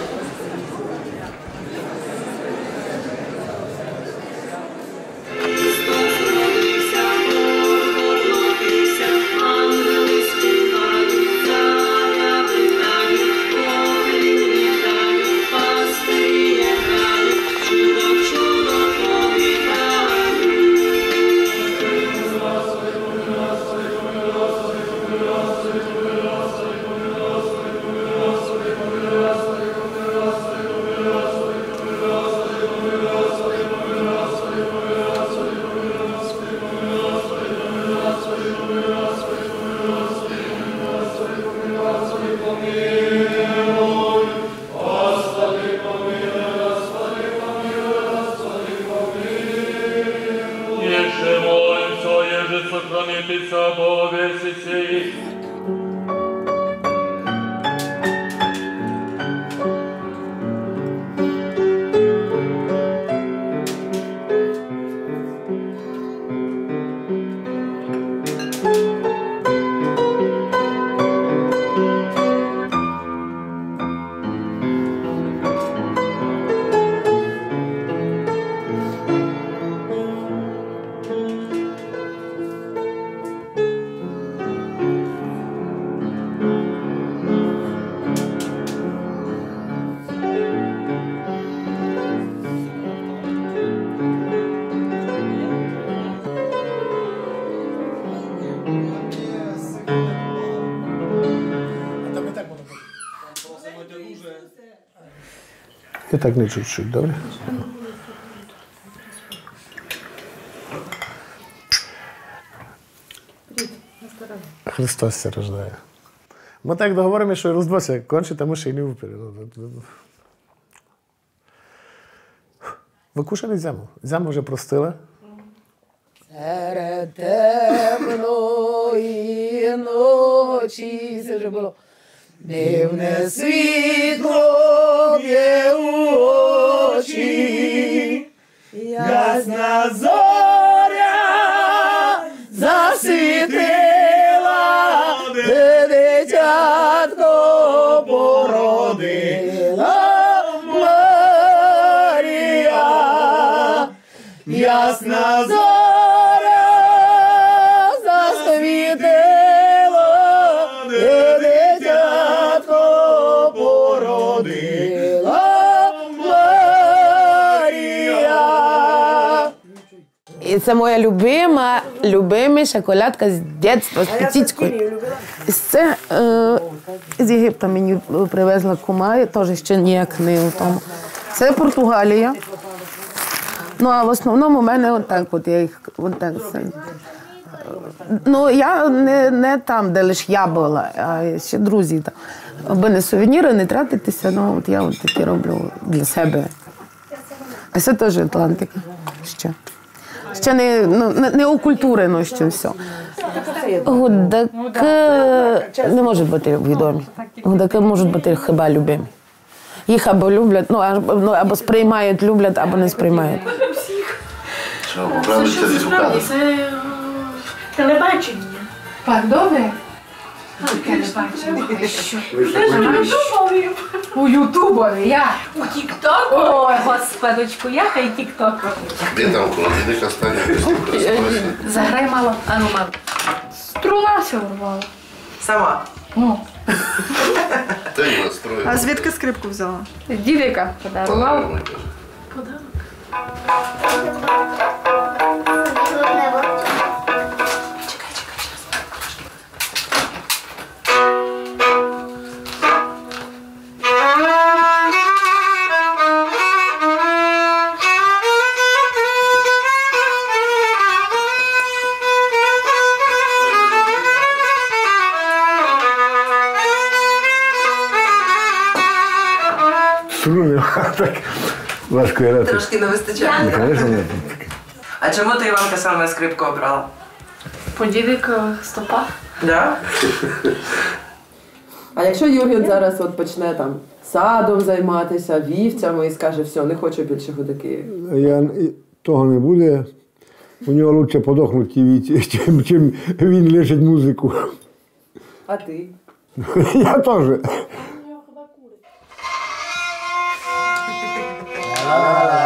Так не чуть-чуть, добре? Христос се рождає. Ми так договоримо, що роздвося кончить, а ми ще й не вперед. Ви кушали зяму? Зяму вже простила. Це моя любима, любима шоколадка з дитинства, з петицькою. Це е, з Єгипта мені привезла кума, теж ще ніяк не в тому. Це Португалія. Ну, а в основному в мене отак, от я їх отак. це. Ну, я не, не там, де лише я була, а ще друзі. Там. Аби не сувеніри, не тратитися, ну от я от такі роблю для себе. А це теж Атлантика. Ще. Ще не, ну, не, не окультурено ще все. Гудаки не можуть бути відомі. Гудаки можуть бути хіба любимі. Їх або люблять, ну або, ну, або сприймають, люблять, або не сприймають. Що, поправишся десь у? Це е, телебачення. Так, У Ютубові, я. У Тіктоку? Ой, господочку, я хай Тікток. Де там холодильник останній? Заграй мало. А ну, мало. Струна ся урвала. Сама. Ну. Та й настрою. А звідки скрипку взяла? Дідика подарував. Струни, Трошки не вистачає. Ну, звісно, ні. А чому ти Іванка саме скрипку обрала? По дідикових стопах. Да? А якщо Юрген зараз от почне там садом займатися, вівцями і скаже, все, не хочу більше гудаки. Я, того не буде. У нього краще подохнуть ті віці, чим, чим він лишить музику. А ти? Я теж. Hola.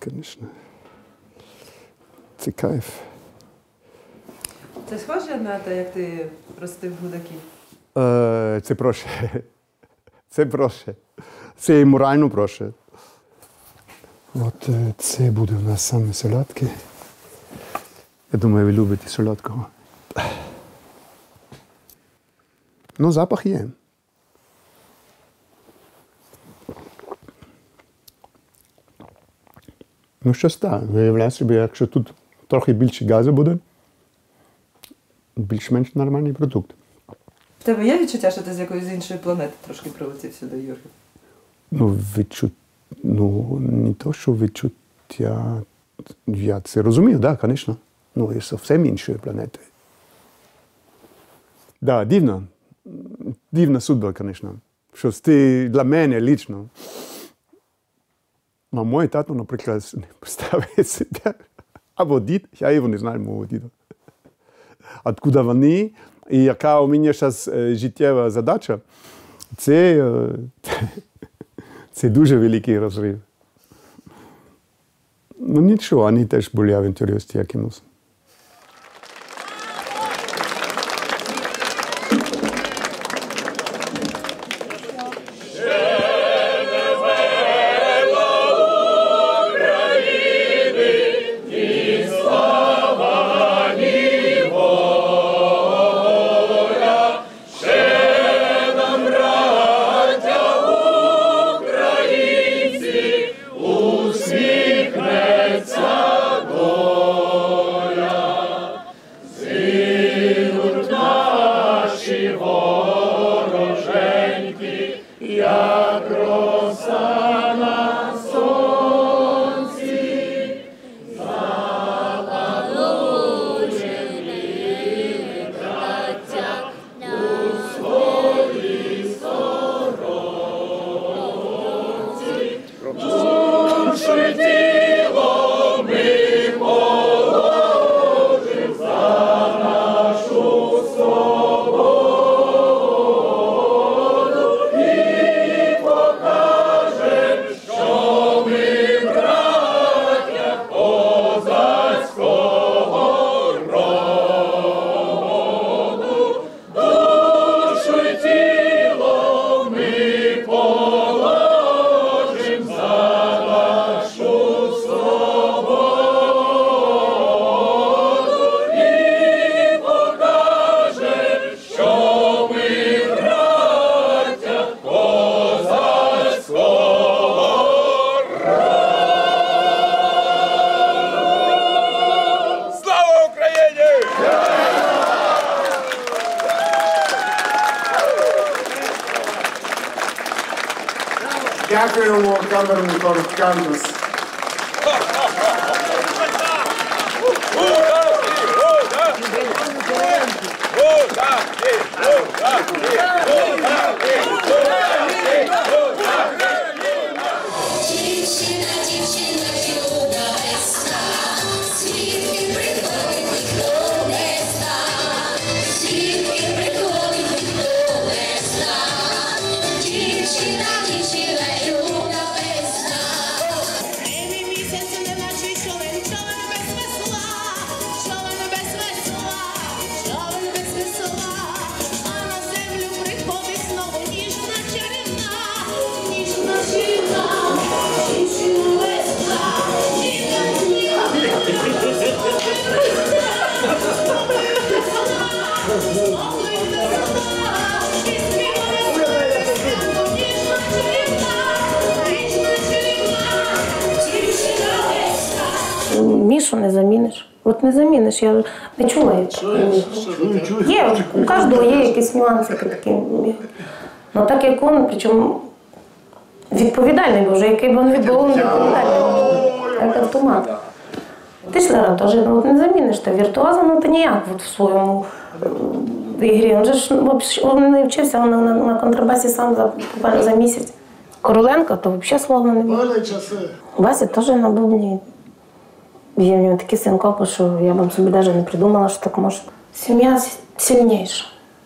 Це, звісно. Це кайф. Це схоже на те, як ти ростив гудаків? Е, Це проще. Це проще. Це і морально проще. От е, це буде у нас саме солодке. Я думаю, ви любите солодкого. Ну, запах є. Ну, щось так. Виявляє собі, якщо тут трохи більше газу буде, більш-менш нормальний продукт. В тебе є відчуття, що ти з якоїсь іншої планети трошки прилетів сюди, Юрій? Ну, відчут... ну, не то, що відчуття. Я це розумію, так, да, звісно. Ну, я зовсім іншої планети. Да, дивно. Дивна судьба, звісно. Щось ти для мене лічно. Ну, мой тато, наприклад, не поставив себе. Або дід, я його не знаю, мого діда. Откуда вони, і яка у мене зараз життєва задача, це, це дуже великий розрив. Ну нічого, вони теж були авантюристи, як Мішу не заміниш. От не заміниш, я не чула. Є, у кожного є якісь нюанси такі. Ну так як він, причому відповідальний, бо вже який б він він відповідальний. Як автомат. Тишлера теж ну, не заміниш ти віртуоза, ну ти ніяк от в своєму ігрі. Він же ж ну, він не вчився він на, на, на контрабасі сам за, буквально за місяць. Короленко, то взагалі слова не було. Вася теж на бубні. Є в нього такі синкопи, що я б собі навіть не придумала, що так може. Сім'я сильніша.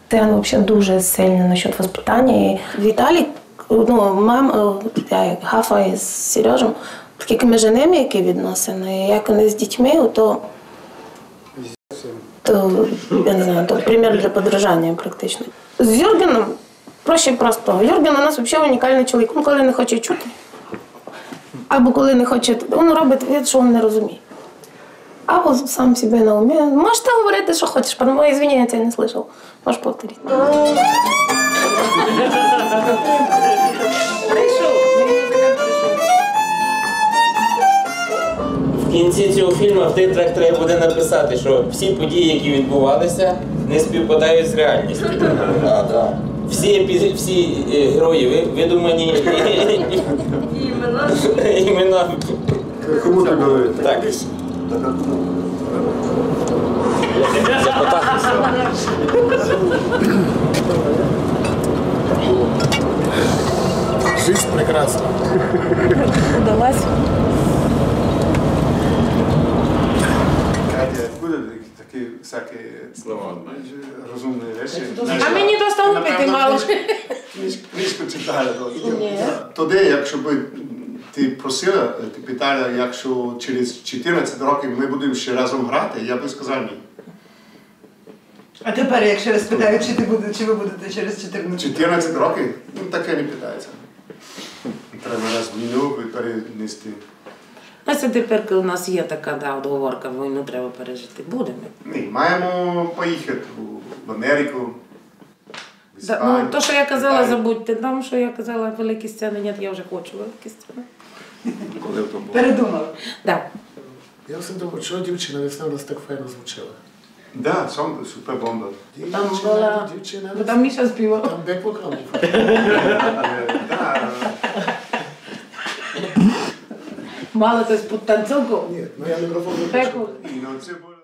Це взагалі дуже сильно насчет воспитання. І Віталік, ну, мама, я Гафа із Сережем, такі між ними які відносини, як вони з дітьми, то, то я не знаю, то примір для подражання практично. З Юргеном проще простого. Юрген у нас взагалі унікальний чоловік. Він коли не хоче чути, або коли не хоче, він робить вид, що він не розуміє. Або сам себе на умі. Можете говорити, що хочеш, про моє звіння я тебе не слышав. Можеш повторити. Кінці цього фільму в титрах треба буде написати, що всі події, які відбувалися, не співпадають з реальністю. Всі, епі- всі е, герої ви- видумані імена. Кому ти говориш? Так. Жизнь прекрасна. Удалась. Катя, буде такі всякі слова, розумні речі. А мені достало пити мало. Книжку читали. Тоді, якщо би ти просила, ти питала, якщо через 14 років ми будемо ще разом грати, я би сказав ні. А тепер, якщо я спитаю, чи ти буде, чи ви будете через 14 років? 14 років? Ну таке не питається. Треба раз в війну перенести. Це тепер коли у нас є така да, договорка, війну треба пережити. Будемо. Ні, маємо поїхати в Америку. в Да, Іспанію. ну, то, що я казала, забудьте. Там, що я казала, великі сцени, ні, я вже хочу великі сцени. Коли то було? Передумав. Да. Я все думав, чого дівчина весна у нас так файно звучала. Да, сон, супер бомба. Там була... Бо там Міша співав. Там бек-вокал. Да. Мало хтось під танцовку. Ні, ну я мікрофон Беку. Ну, це було